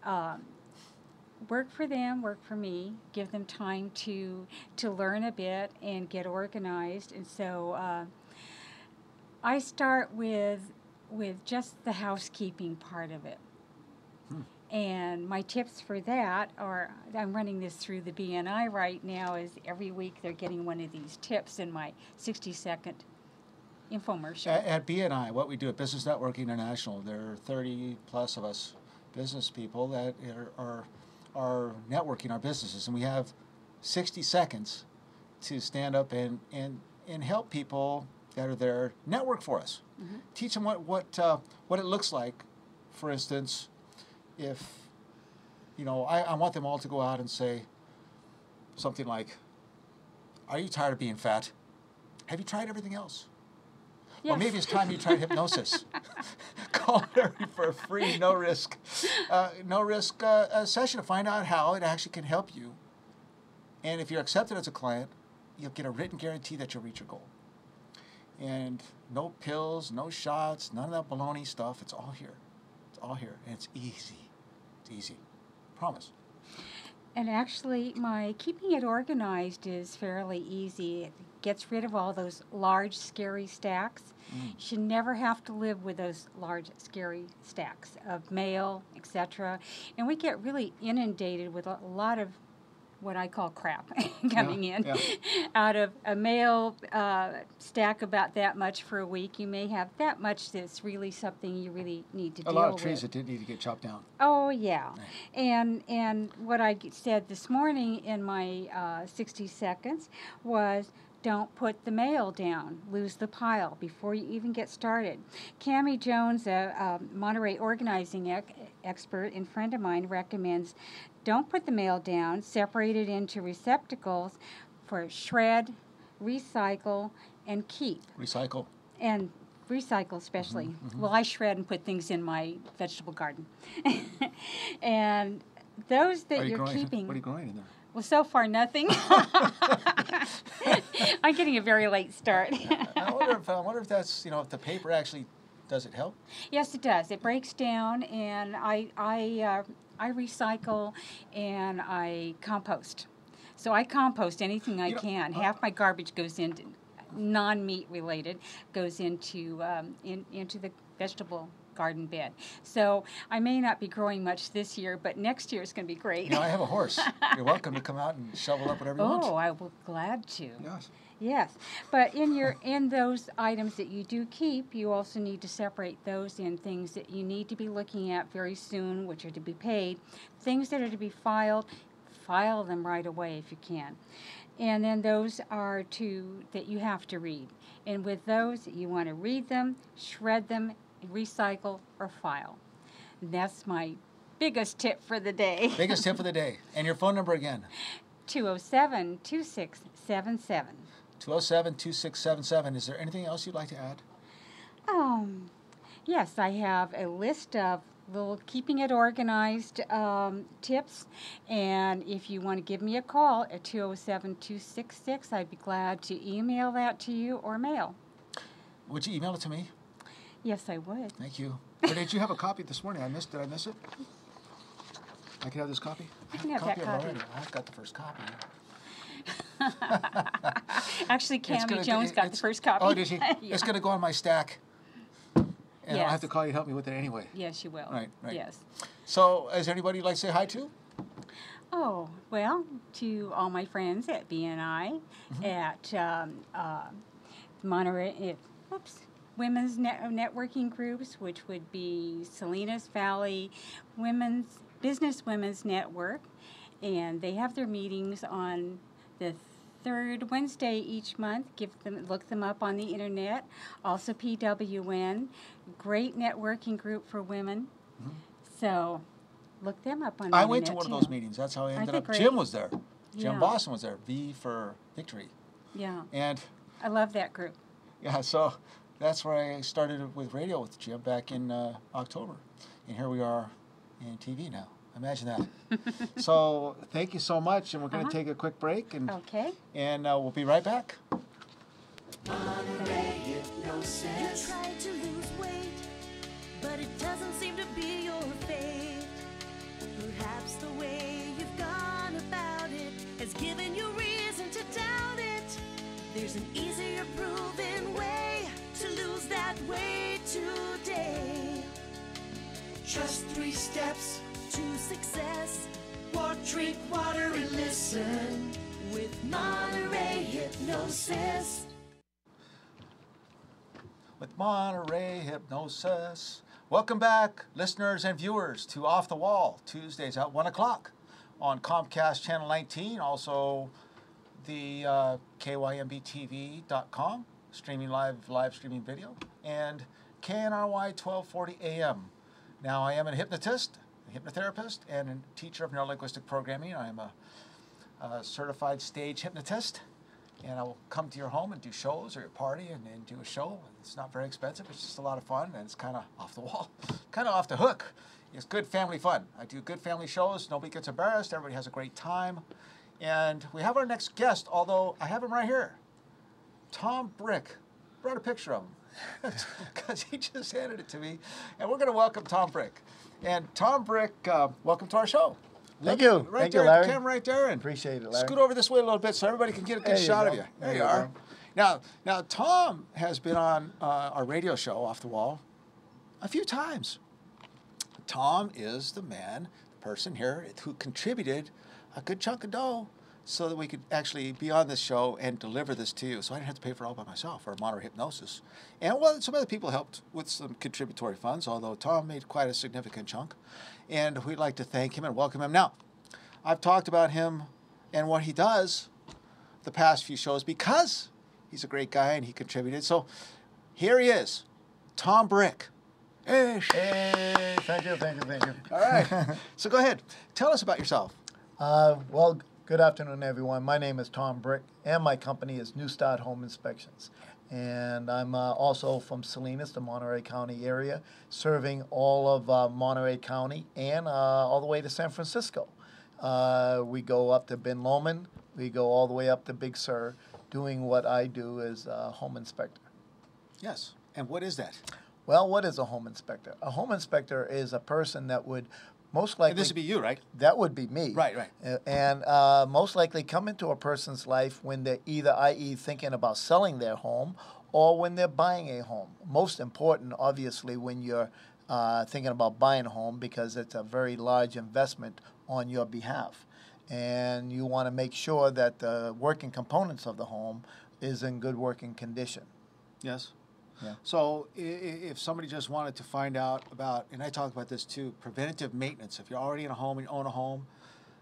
F: Um, work for them, work for me, give them time to to learn a bit and get organized. And so uh, I start with with just the housekeeping part of it. And my tips for that are I'm running this through the BNI right now is every week they're getting one of these tips in my 60 second infomercial.
A: At, at BNI, what we do at Business Network International, there are 30 plus of us business people that are, are, are networking our businesses, and we have 60 seconds to stand up and, and, and help people that are there network for us. Teach them what, what, uh, what it looks like. For instance, if, you know, I, I want them all to go out and say something like, Are you tired of being fat? Have you tried everything else? Or
F: Yes.
A: maybe it's time you tried hypnosis. Call Larry for a free, no risk, uh, no risk uh, uh, session to find out how it actually can help you. And if you're accepted as a client, you'll get a written guarantee that you'll reach your goal. And no pills, no shots, none of that baloney stuff. It's all here. It's all here, and it's easy. Easy. Promise.
F: And actually, my keeping it organized is fairly easy. It gets rid of all those large, scary stacks. Mm. You should never have to live with those large, scary stacks of mail, etc. And we get really inundated with a lot of what I call crap coming in.
A: yeah.
F: Out of a mail uh, stack about that much for a week, you may have that much that's really something you really need to
A: A
F: deal
A: lot of
F: with.
A: trees that didn't need to get chopped down.
F: Oh yeah, and and what I said this morning in my uh, 60 seconds was. Don't put the mail down. Lose the pile before you even get started. Cami Jones, a, a Monterey organizing ec- expert and friend of mine, recommends don't put the mail down. Separate it into receptacles for shred, recycle, and keep
A: Recycle.
F: and recycle especially. Well, I shred and put things in my vegetable garden, and those that
A: Are you
F: you're
A: growing?
F: keeping.
A: What are you growing in there?
F: well, so far nothing. I'm getting a very late start.
A: I wonder if I wonder if that's you know if the paper actually does it help.
F: yes, it does. It breaks down, and I I uh, I recycle and I compost. So I compost anything I
A: You know,
F: can.
A: uh,
F: Half my garbage goes into non-meat related goes into um, in, into the vegetable garden bed. So I may not be growing much this year, but next year is going to be great.
A: You know, I have a horse. You're welcome to come out and shovel up whatever you want.
F: oh, I will glad to.
A: Yes.
F: Yes, but in your in those items that you do keep, you also need to separate those in things that you need to be looking at very soon, which are to be paid. Things that are to be filed, file them right away if you can. And then those are to that you have to read. And with those, you want to read them, shred them, recycle, or file. That's my biggest tip for the day.
A: Biggest tip for the day. And your phone number again
F: 207 2677.
A: 207 2677. Is there anything else you'd like to add?
F: Um, yes, I have a list of little keeping it organized um, tips. And if you want to give me a call at 207 266, I'd be glad to email that to you or mail.
A: Would you email it to me?
F: Yes, I would.
A: Thank you. Or did you have a copy this morning? I missed. Did I miss it? I can have this copy.
F: You can
A: I
F: have that copy.
A: already. I've got the first copy.
F: Actually, Cammy Jones got the first copy.
A: Oh, did she?
F: yeah.
A: It's going to go on my stack. And I'll have to call you to help me with it anyway.
F: Yes, you will.
A: Right, right.
F: Yes.
A: So, is anybody you'd like to say hi to?
F: Oh, well, to all my friends at BNI,
A: Mm-hmm.
F: at um, uh, Monterey, oops, women's net- networking groups, which would be Salinas Valley Women's Business Women's Network, and they have their meetings on the third Wednesday each month. Give them look them up on the internet. Also, PWN, great networking group for women. So, look them up on. The
A: Mm-hmm. I went to one of those meetings. That's how I ended up.
F: great?
A: Jim was there. Jim
F: Yeah.
A: Boston was there. V for victory.
F: Yeah,
A: And
F: I love that group.
A: yeah, so that's where I started with radio with Jim back in uh, October. And here we are in TV now. Imagine that. so thank you so much. And we're going to
F: Uh-huh.
A: take a quick break and,
F: Okay.
A: and uh, we'll be right back.
D: You try to lose weight, but it doesn't seem to be your fate. Perhaps the way you've gone about it has given you reason to doubt it. There's an easier proven way to lose that weight today.
E: Just three steps.
D: To success
E: Walk, drink water, and listen.
D: with Monterey Hypnosis.
A: with Monterey Hypnosis. Welcome back, listeners and viewers, to Off the Wall, Tuesdays at 1 o'clock on Comcast Channel 19, also the uh, KYMBTV.com, streaming live, live streaming video, and KNRY 1240 AM. Now, I am a hypnotist, hypnotherapist, and a teacher of neurolinguistic programming. I am a, a certified stage hypnotist and I will come to your home and do shows or your party and, and do a show. It's not very expensive. It's just a lot of fun and it's kind of off the wall, kind of off the hook. It's good family fun. I do good family shows. Nobody gets embarrassed. Everybody has a great time. And we have our next guest, although I have him right here. Tom Brick. Brought a picture of him because he just handed it to me. And we're going to welcome Tom Brick. And Tom Brick, uh, welcome to our show.
B: Thank
A: Look,
B: you.
A: Right
B: Thank you,
A: there the
B: Larry.
A: camera right there. And
B: Appreciate it, Larry.
A: Scoot over this way a little bit so everybody can get a good
B: There you
A: shot of you. There,
B: There
A: you
B: you
A: are.
B: go.
A: Now, now Tom has been on uh, our radio show, Off the Wall, a few times. Tom is the man the person here who contributed a good chunk of dough so that we could actually be on this show and deliver this to you. So I didn't have to pay for it all by myself or Monterey Hypnosis. And well, some other people helped with some contributory funds, although Tom made quite a significant chunk. And we'd like to thank him and welcome him. Now, I've talked about him and what he does the past few shows because he's a great guy and he contributed. So here he is, Tom Brick. Hey,
B: Hey, thank you, thank you, thank you.
A: all right. so go ahead. Tell us about yourself.
B: Uh, well, good afternoon, everyone. My name is Tom Brick, and my company is New Start Home Inspections. And I'm uh, also from Salinas, the Monterey County area, serving all of uh, Monterey County and uh, all the way to San Francisco. Uh, we go up to Ben Lomond, we go all the way up to Big Sur, doing what I do as a home inspector.
A: Yes. And what is that?
B: Well, what is a home inspector? A home inspector is a person that would most likely
A: And this would be you, right?
B: that would be me.
A: Right, right.
B: Uh, And uh, most likely come into a person's life when they're either, i.e., thinking about selling their home or when they're buying a home. Most important, obviously, when you're uh, thinking about buying a home because it's a very large investment on your behalf. And you want to make sure that the working components of the home is in good working condition.
A: Yes.
B: Yeah.
A: So if somebody just wanted to find out about, and I talk about this too, preventative maintenance. If you're already in a home and you own a home,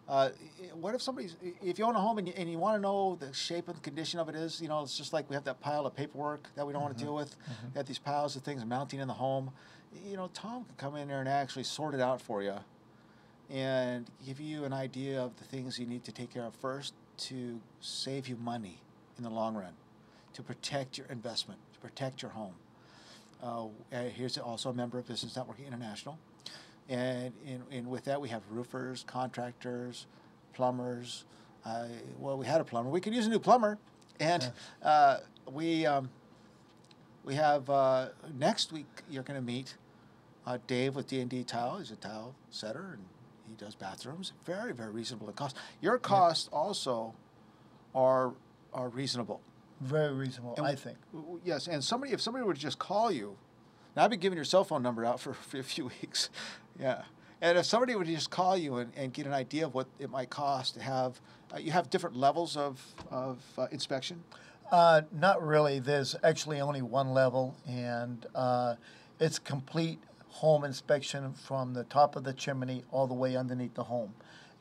A: uh, what if somebody's, if you own a home and you, and you want to know the shape and condition of it is, you know, it's just like we have that pile of paperwork that we don't want to deal with. Got these piles of things mounting in the home. You know, Tom can come in there and actually sort it out for you and give you an idea of the things you need to take care of first to save you money in the long run, to protect your investment, to protect your home. Uh, uh, here's also a member of Business Network International. And, and, and with that, we have roofers, contractors, plumbers. Uh, well, we had a plumber. We could use a new plumber. And uh, we, um, we have uh, next week, you're going to meet uh, Dave with D&D Tile. He's a tile setter and he does bathrooms. Very, very reasonable in cost. Your costs also are, are reasonable.
B: Very reasonable,
A: And
B: I think.
A: Yes, and somebody, if somebody were to just call you, now I've been giving your cell phone number out for, for a few weeks, yeah. And if somebody would just call you and, and get an idea of what it might cost to have, uh, you have different levels of, of uh, inspection.
B: Uh, not really. There's actually only one level, and uh, it's complete home inspection from the top of the chimney all the way underneath the home.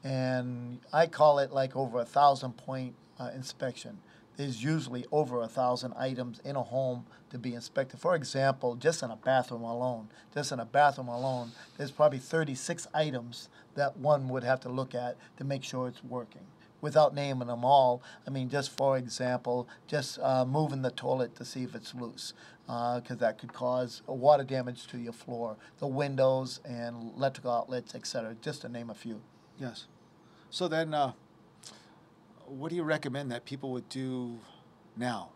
B: And I call it like over a thousand point uh, inspection. There's usually over a thousand items in a home to be inspected. For example, just in a bathroom alone, just in a bathroom alone, there's probably 36 items that one would have to look at to make sure it's working without naming them all. I mean, just for example, just uh, moving the toilet to see if it's loose, because that could cause water damage to your floor, the windows and electrical outlets, etc. Just to name a few.
A: Yes. So then, uh, what do you recommend that people would do now?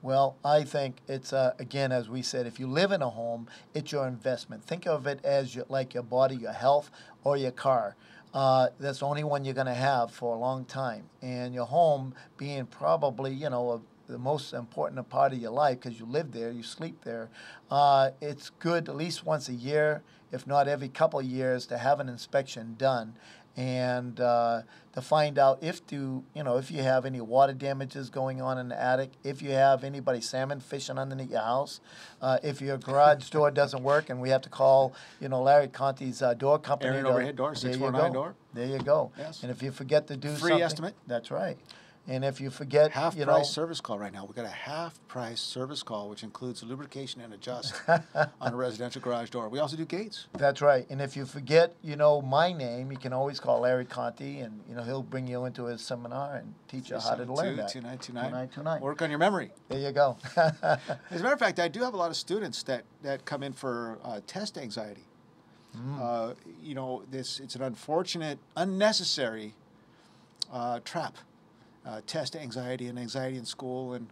B: Well, I think it's uh, again, as we said, if you live in a home, it's your investment. Think of it as your, like your body, your health, or your car. Uh, that's the only one you're going to have for a long time. And your home being probably, you know, a, the most important part of your life because you live there, you sleep there. Uh, it's good at least once a year, if not every couple of years, to have an inspection done and uh, to find out if do you know if you have any water damages going on in the attic, if you have anybody salmon fishing underneath your house, uh, if your garage door doesn't work and we have to call you know Larry Conte's uh, door company.
A: Aaron
B: to-
A: Overhead Door,
B: there you
A: 649
B: go.
A: door.
B: There you go.
A: Yes.
B: And if you forget to do
A: Free
B: something,
A: estimate.
B: That's right. And if you forget,
A: Half
B: you
A: price
B: know,
A: service call right now. We've got a half price service call, which includes lubrication and adjust on a residential garage door. We also do gates.
B: That's right. And if you forget, you know, my name, you can always call Larry Conte, and you know he'll bring you into his seminar and teach you how to learn that.
A: 2929.
B: 2929.
A: Work on your memory.
B: There you go.
A: As a matter of fact, I do have a lot of students that, that come in for uh, test anxiety. Uh, you know, this it's an unfortunate, unnecessary uh, trap. Uh, test anxiety and anxiety in school, and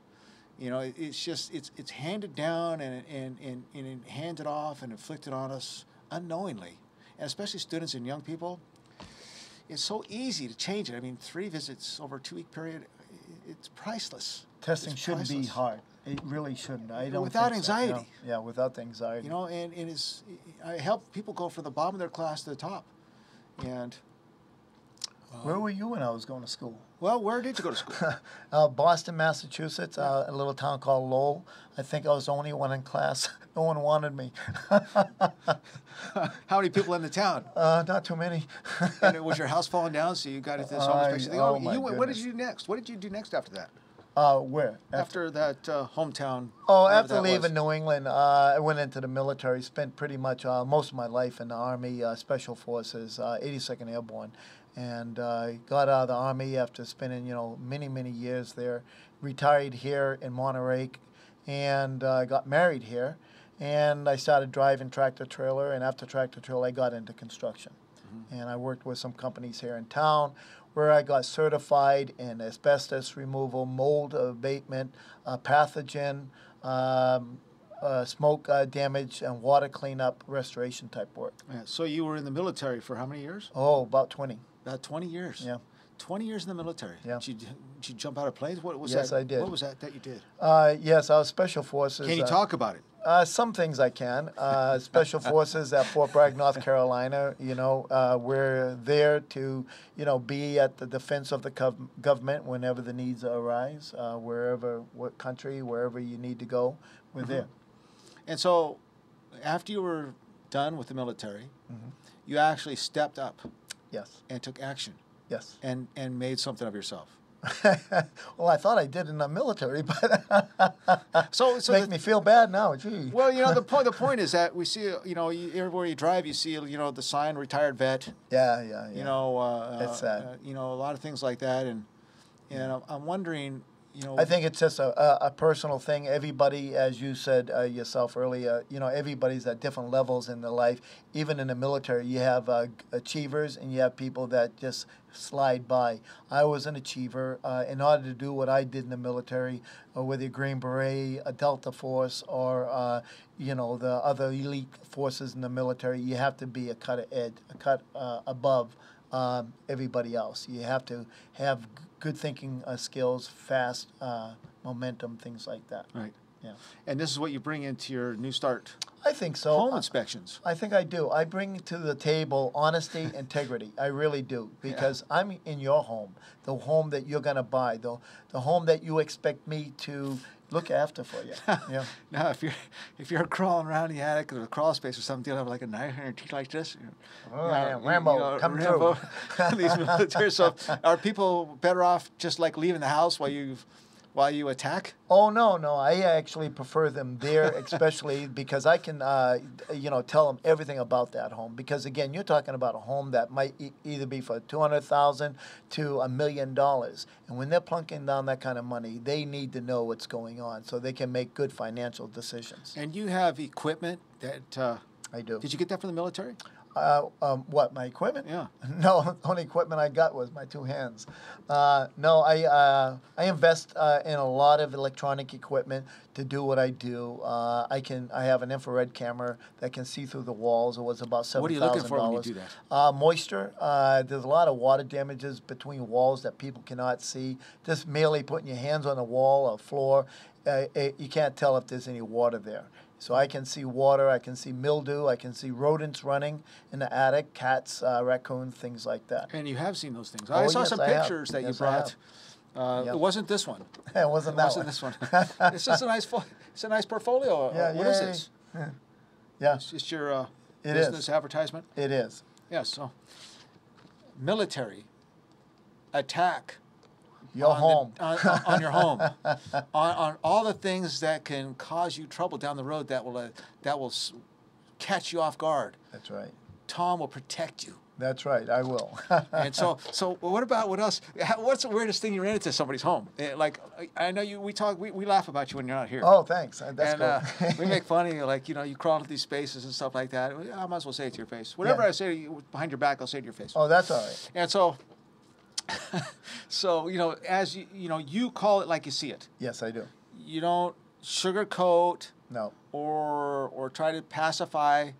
A: you know, it, it's just it's it's handed down and and, and and handed off and inflicted on us unknowingly, and especially students and young people. It's so easy to change it. I mean, three visits over a two-week period, it's priceless.
B: Testing
A: It's
B: shouldn't be hard. It really shouldn't. I don't.
A: Without
B: think so, no.
A: anxiety.
B: Yeah, without the anxiety.
A: You know, and, and it's, I help people go from the bottom of their class to the top. And
B: Where were you when I was going to school?
A: Well, where did you go to school?
B: Uh, Boston, Massachusetts, uh, a little town called Lowell. I think I was the only one in class. no one wanted me.
A: How many people in the town?
B: Uh, not too many.
A: and was your house falling down? So you got into this home
B: I-
A: inspection thing.
B: oh
A: Oh,
B: my
A: you went, what did you do next? What did you do next after that?
B: uh, where?
A: After that uh, hometown.
B: Oh, after
A: was.
B: leaving New England, uh, I went into the military. Spent pretty much uh, most of my life in the Army uh, Special Forces, uh, 82nd Airborne, and uh, got out of the Army after spending you know many many years there. Retired here in Monterey, and uh, got married here, and I started driving tractor trailer. And after tractor trailer, I got into construction, and I worked with some companies here in town where I got certified in asbestos removal, mold abatement, uh, pathogen, um, uh, smoke uh, damage, and water cleanup restoration type work.
A: Yeah, so you were in the military for how many years?
B: Oh, about 20.
A: About 20 years.
B: Yeah.
A: 20 years in the military.
B: Yeah.
A: Did you, did you jump out of planes? What was
B: Yes,
A: that?
B: I did.
A: What was that that you did?
B: Uh, yes, I was Special Forces.
A: Can you
B: uh,
A: talk about it?
B: Uh, some things I can. Uh, Special Forces at Fort Bragg, North Carolina. You know, uh, we're there to, you know, be at the defense of the gov- government whenever the needs arise, uh, wherever, what country, wherever you need to go, we're there.
A: And so, after you were done with the military,
B: Mm-hmm.
A: you actually stepped up
B: Yes,
A: and took action
B: yes.
A: and, and made something of yourself.
B: well, I thought I did in the military, but
A: So, so
B: make
A: the-
B: me feel bad now. Gee.
A: well, you know, the point the point is that we see, you know, you, everywhere you drive, you see, you know, the sign "retired vet."
B: Yeah, yeah, yeah.
A: You know, uh,
B: It's sad.
A: uh, you know, a lot of things like that, and and I'm, I'm wondering, you know,
B: I think it's just a, a, a personal thing. Everybody, as you said uh, yourself earlier, you know, everybody's at different levels in their life. Even in the military, you have uh, achievers and you have people that just slide by. I was an achiever. Uh, in order to do what I did in the military, uh, whether you're Green Beret, a Delta Force, or uh, you know the other elite forces in the military, you have to be a cut ahead, a cut uh, above um, everybody else. You have to have good thinking uh, skills, fast uh, momentum, things like that.
A: right.
B: Yeah,
A: And this is what you bring into your new start
B: I think so.
A: home inspections.
B: I think I do. I bring to the table honesty, integrity. I really do because I'm in your home, the home that you're gonna buy, the the home that you expect me to look after for you. Yeah.
A: Now, if you're if you're crawling around the attic or the crawl space or something, you'll have like a knife in your teeth like this.
B: Oh,
A: you
B: yeah,
A: know,
B: Rambo,
A: you know,
B: come
A: Rambo,
B: through.
A: these military. So, are people better off just like leaving the house while you while you attack?
B: Oh no, no! I actually prefer them there, especially because I can, uh, you know, tell them everything about that home. Because again, you're talking about a home that might e- either be for two hundred thousand to a million dollars, and when they're plunking down that kind of money, they need to know what's going on so they can make good financial decisions.
A: And you have equipment that. Uh,
B: I do.
A: did you get that from the military?
B: Uh, um, what my equipment?
A: Yeah.
B: No, the only equipment I got was my two hands. Uh, no, I uh, I invest uh, in a lot of electronic equipment to do what I do. Uh, I can I have an infrared camera that can see through the walls. It was about seven
A: What are you looking for when you
B: dollars.
A: do that?
B: Uh, moisture. Uh, there's a lot of water damages between walls that people cannot see. Just merely putting your hands on a wall or floor, uh, it, you can't tell if there's any water there. So I can see water, I can see mildew, I can see rodents running in the attic, cats, uh, raccoon, things like that.
A: And you have seen those things.
B: Oh,
A: I saw
B: yes,
A: some
B: I have.
A: pictures that
B: Yes,
A: you brought. Uh,
B: Yep.
A: It wasn't this one.
B: It wasn't
A: It wasn't
B: one.
A: this one. it's just a nice. Fo- it's a nice portfolio. Uh,
B: Yeah,
A: what is
B: yay.
A: this?
B: Yeah,
A: It's just your uh,
B: It is.
A: business advertisement.
B: it is.
A: Yes. so, military attack
B: Your
A: on,
B: home.
A: the, on, on- your home, on, on all the things that can cause you trouble down the road that will uh, that will catch you off guard.
B: That's right.
A: Tom will protect you.
B: That's right. I will.
A: And so, so what about what else? What's the weirdest thing you ran into somebody's home? Eh, Like, I know you. We talk. We, we laugh about you when you're not here.
B: oh, thanks. Uh, That's
A: and
B: cool.
A: uh, we make fun of you, like you know, you crawl into these spaces and stuff like that. I might as well say it to your face. Whatever
B: Yeah.
A: I say to you behind your back, I'll say to your face.
B: oh, that's all right.
A: And so, so you know, as you you know, you call it like you see it.
B: Yes, I do.
A: You don't sugarcoat
B: No.
A: or or try to pacify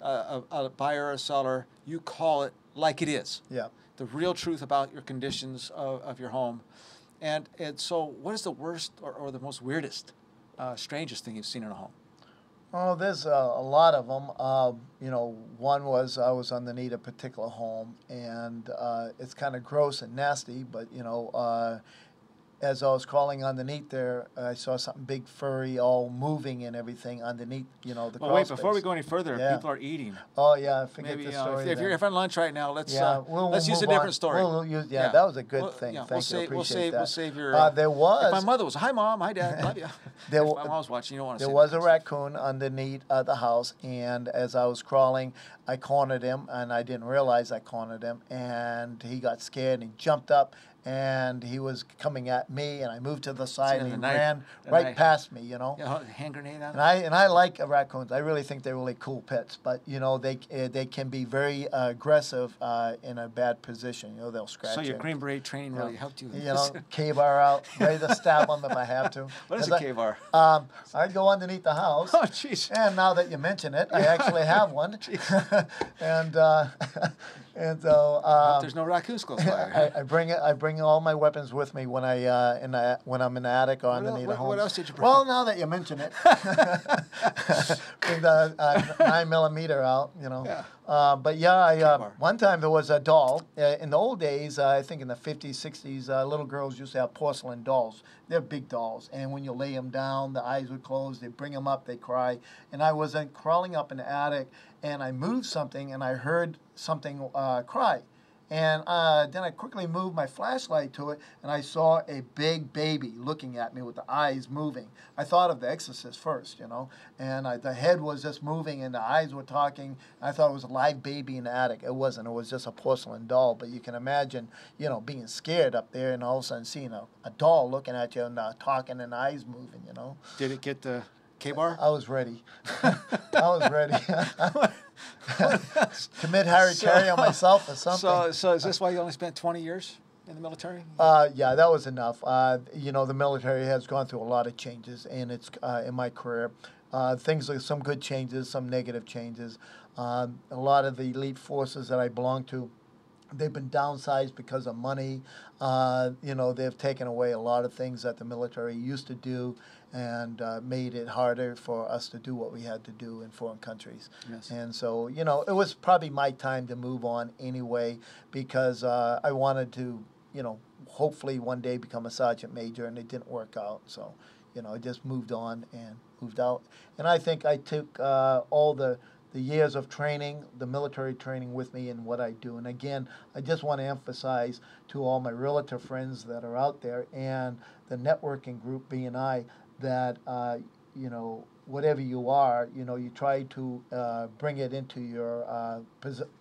A: a, a, a buyer or a seller. You call it like it is.
B: Yeah.
A: The real truth about your conditions of, of your home. And and so, what is the worst or, or the most weirdest, uh, strangest thing you've seen in a home?
B: Oh, there's a, a lot of them. Uh, you know, one was I was underneath a particular home, and uh, it's kind of gross and nasty, but you know, uh, as I was crawling underneath there, I saw something big, furry, all moving and everything underneath. You know, the
A: Well, wait, before we go any further,
B: Yeah.
A: people are eating.
B: Oh yeah, forget
A: Maybe
B: the story.
A: if, if you're if on lunch right now, let's
B: Yeah,
A: uh,
B: we'll,
A: let's
B: we'll
A: use a different
B: on.
A: story.
B: We'll use, yeah,
A: Yeah.
B: that was a good
A: Well,
B: thing.
A: yeah,
B: Thank
A: we'll
B: you.
A: save- we'll
B: Appreciate
A: save-
B: that.
A: we'll save your,
B: Uh,
A: uh,
B: there was.
A: my mother was, hi mom, hi dad, love you.
B: There
A: if my mom's watching, you don't want to.
B: There was a raccoon underneath uh, the house, and as I was crawling, I cornered him, and I didn't realize I cornered him, and he got scared and he jumped up, and he was coming at me, and I moved to the side, and he
A: knife-
B: ran right
A: knife.
B: past me, you know.
A: Yeah, hand grenade on.
B: And I and I like uh, raccoons. I really think they're really cool pets, but you know they uh, they can be very uh, aggressive uh, in a bad position. You know they'll scratch
A: So your
B: you.
A: Green Beret training really helped you.
B: You know, Ka-Bar out, ready to stab them if I have to.
A: what is a
B: I-
A: Ka-Bar?
B: Um, I go underneath the house.
A: Oh, jeez.
B: And now that you mention it, I actually have one. and uh, and so um,
A: There's no raccoons close by.
B: I, I bring it. I bring all my weapons with me when I uh, in the, when I'm in the attic or
A: el-
B: underneath
A: what-
B: a home.
A: what else did you bring?
B: Well, now that you mention it, bring the uh, nine millimeter out. You know.
A: Yeah.
B: Uh, but yeah, I, uh, one time there was a doll. Uh, in the old days, uh, I think in the 50s, 60s, uh, little girls used to have porcelain dolls. They're big dolls, and when you lay them down, the eyes would close. They bring them up, they cry. And I was uh, crawling up in the attic, and I moved something, and I heard something uh, cry. And uh, then I quickly moved my flashlight to it, and I saw a big baby looking at me with the eyes moving. I thought of The Exorcist first, you know, and I, the head was just moving, and the eyes were talking. I thought it was a live baby in the attic. It wasn't. It was just a porcelain doll. But you can imagine, you know, being scared up there, and all of a sudden seeing a, a doll looking at you and uh, talking and eyes moving. You know,
A: Did it get the Ka-Bar?
B: I was ready. I was ready. Commit Harry
A: So-
B: Carey on myself or something.
A: So, so is this why you only spent 20 years in the military?
B: Uh, yeah, that was enough. Uh, you know, the military has gone through a lot of changes in its uh, in my career. Uh, things like some good changes, some negative changes. Um, a lot of the elite forces that I belong to, they've been downsized because of money. Uh, you know, they've taken away a lot of things that the military used to do and uh, made it harder for us to do what we had to do in foreign countries.
A: Yes.
B: And so, you know, it was probably my time to move on anyway because uh, I wanted to, you know, hopefully one day become a sergeant major, and it didn't work out. So, you know, I just moved on and moved out. And I think I took uh, all the the years of training, the military training with me in what I do. And again, I just want to emphasize to all my realtor friends that are out there and the networking group BNI that uh, you know whatever you are, you know you try to uh, bring it into your uh,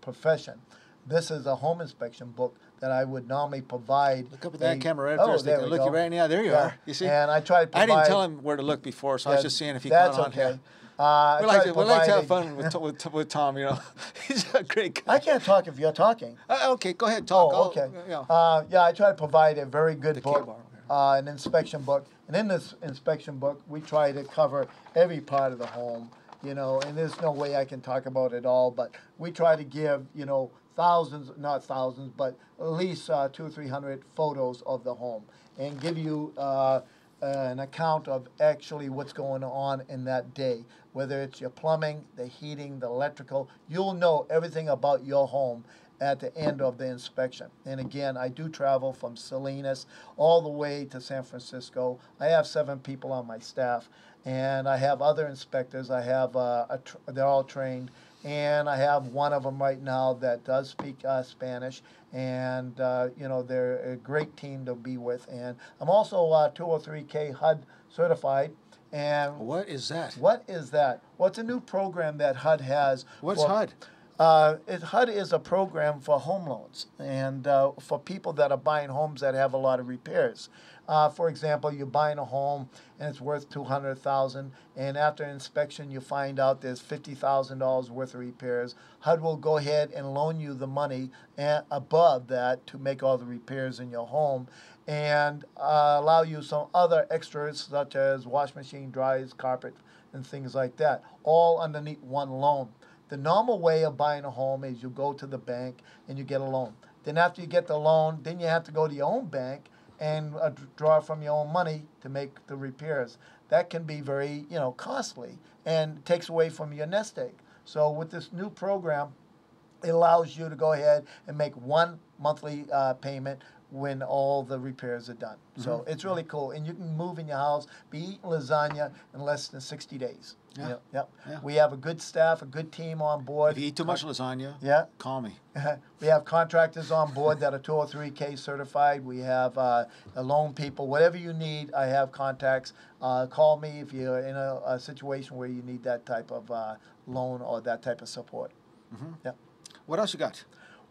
B: profession. This is a home inspection book that I would normally provide.
A: Look up at that
B: a-
A: camera right
B: oh,
A: there they
B: there
A: can
B: we
A: look you right now. There you
B: Yeah.
A: are. You see?
B: And I try to
A: I didn't tell him where to look before, so I was just seeing if he caught on.
B: okay.
A: Yeah.
B: Uh,
A: We like,
B: to
A: we like to have fun with, with, with Tom, you know. He's a great guy.
B: I can't talk if you're talking.
A: Uh, okay, go ahead, talk.
B: Oh, okay.
A: yeah.
B: Uh, yeah, I try to provide a very good
A: The
B: book,
A: here.
B: Uh, an inspection book. And in this inspection book, we try to cover every part of the home, you know, and there's no way I can talk about it all, but we try to give, you know, thousands, not thousands, but at least uh, two or three hundred photos of the home and give you uh, an account of actually what's going on in that day, whether it's your plumbing, the heating, the electrical. You'll know everything about your home at the end of the inspection. And again, I do travel from Salinas all the way to San Francisco. I have seven people on my staff, and I have other inspectors. I have uh, a tr- they're all trained, and I have one of them right now that does speak uh, Spanish, and uh, you know they're a great team to be with. And I'm also uh, 203K HUD certified. And
A: What is that?
B: what is that? Well, it's a new program that HUD has.
A: What's
B: for-
A: HUD?
B: Uh, it, HUD is a program for home loans and uh, for people that are buying homes that have a lot of repairs. Uh, for example, you're buying a home and it's worth two hundred thousand, and after inspection you find out there's fifty thousand dollars worth of repairs. HUD will go ahead and loan you the money a- above that to make all the repairs in your home, and uh, allow you some other extras such as wash machine, dryers, carpet, and things like that, all underneath one loan. The normal way of buying a home is you go to the bank and you get a loan. Then after you get the loan, then you have to go to your own bank and uh, draw from your own money to make the repairs. That can be very, you know, costly and takes away from your nest egg. So with this new program, it allows you to go ahead and make one monthly uh, payment when all the repairs are done. So it's really cool, and you can move in your house, be eating lasagna in less than 60 days.
A: Yeah.
B: Yep. yep.
A: Yeah.
B: We have a good staff, a good team on board.
A: If you eat too much lasagna,
B: Yeah.
A: call me.
B: we have contractors on board that are 203K certified. We have uh, loan people. Whatever you need, I have contacts. Uh, call me if you're in a, a situation where you need that type of uh, loan or that type of support. Yep.
A: What else you got?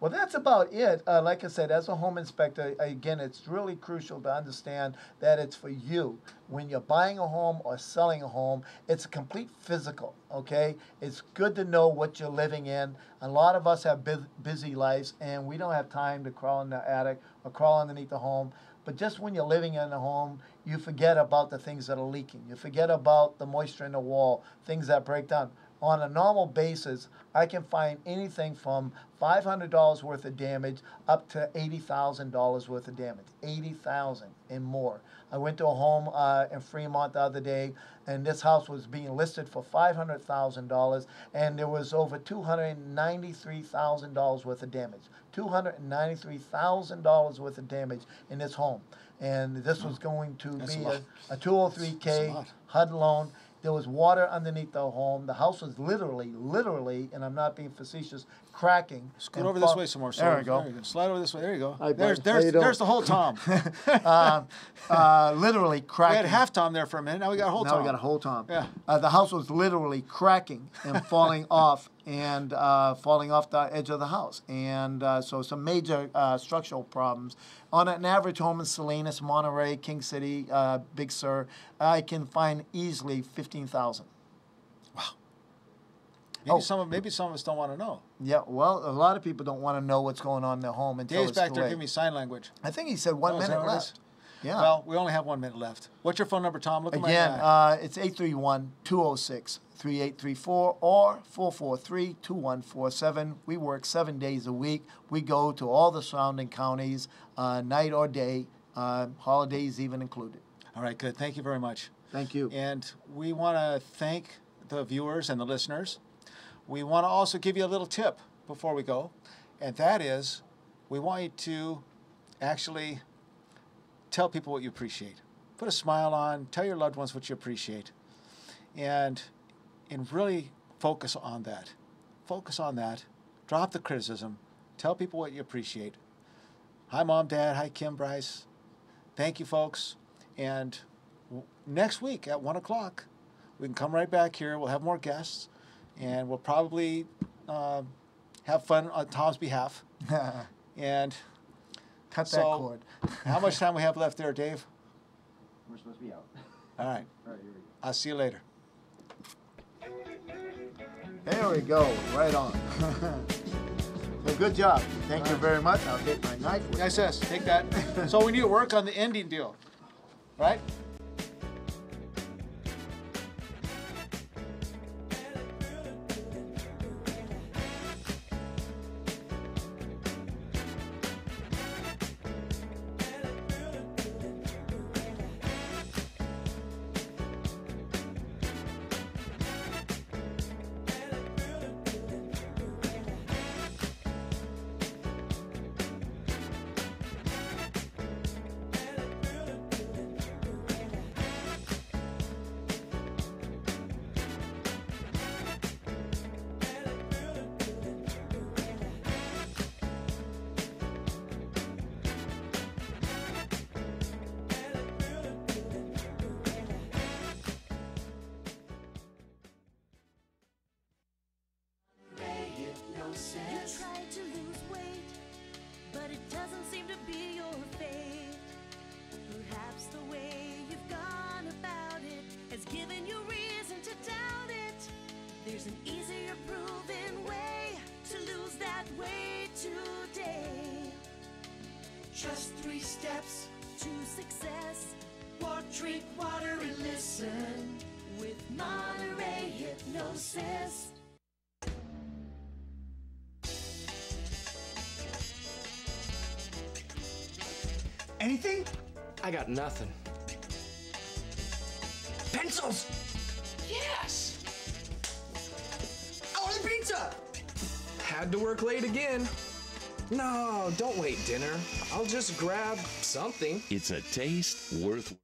B: Well, that's about it. Uh, like I said, as a home inspector, again, it's really crucial to understand that it's for you. When you're buying a home or selling a home, it's a complete physical, okay? It's good to know what you're living in. A lot of us have bu- busy lives, and we don't have time to crawl in the attic or crawl underneath the home. But just when you're living in a home, you forget about the things that are leaking. You forget about the moisture in the wall, things that break down on a normal basis, I can find anything from $500 worth of damage up to $80,000 worth of damage. 80,000 and more. I went to a home uh, in Fremont the other day, and this house was being listed for $500,000, and there was over $293,000 worth of damage. $293,000 worth of damage in this home. And this was going to
A: That's
B: be a, a
A: a
B: 203K. HUD loan. There was water underneath the home. The house was literally, literally, and I'm not being facetious, cracking.
A: Scoot
B: and
A: over this way some more.
B: There we go.
A: There you go. Slide over this way. There you go.
B: Hi,
A: there's there's
B: you
A: there's the whole Tom.
B: um, uh, literally
A: we
B: cracking.
A: had half Tom there for a minute. Now we got a whole
B: now
A: Tom.
B: we got a whole Tom.
A: Yeah.
B: Uh, the house was literally cracking and falling off and uh, falling off the edge of the house. And uh, so some major uh, structural problems. On an average home in Salinas, Monterey, King City, uh, Big Sur, I can find easily 15,000.
A: Maybe
B: Oh.
A: some of maybe some of us don't want to know.
B: Yeah, well, a lot of people don't want to know what's going on in their home until
A: Dave's
B: it's
A: back
B: too
A: there
B: late.
A: giving me sign language.
B: I think he said one
A: Oh, is that
B: minute
A: what it is?
B: left. Yeah.
A: Well, we only have one minute left. What's your phone number, Tom? Look at
B: Again,
A: my eye.
B: uh, it's 831 206 3834 or 443 2147. We work seven days a week. We go to all the surrounding counties, uh, night or day, uh, holidays even included.
A: All right, good. Thank you very much.
B: Thank you.
A: And we want to thank the viewers and the listeners. We want to also give you a little tip before we go, and that is we want you to actually tell people what you appreciate. Put a smile on, tell your loved ones what you appreciate, and, and really focus on that. Focus on that. Drop the criticism. Tell people what you appreciate. Hi, Mom, Dad. Hi, Kim, Bryce. Thank you, folks. And next week at 1 o'clock, we can come right back here. We'll have more guests, and we'll probably uh, have fun on Tom's behalf. And
B: Cut that cord.
A: how much time we have left there, Dave?
G: We're supposed to be out.
A: All right.
G: All right, here we go.
A: I'll see you later.
B: There we go. Right on. well, good job. Thank you very much. I'll get my knife. with
A: Nice S. Take that. so we need to work on the ending deal, right?
D: There's an easier proven way to lose that weight today.
E: Just three steps.
D: To success
E: Walk, drink water, and listen.
D: with Monterey Hypnosis.
H: Anything? I got nothing. Pencils! Had to work late again. No, don't wait dinner. I'll just grab something.
I: It's a taste worth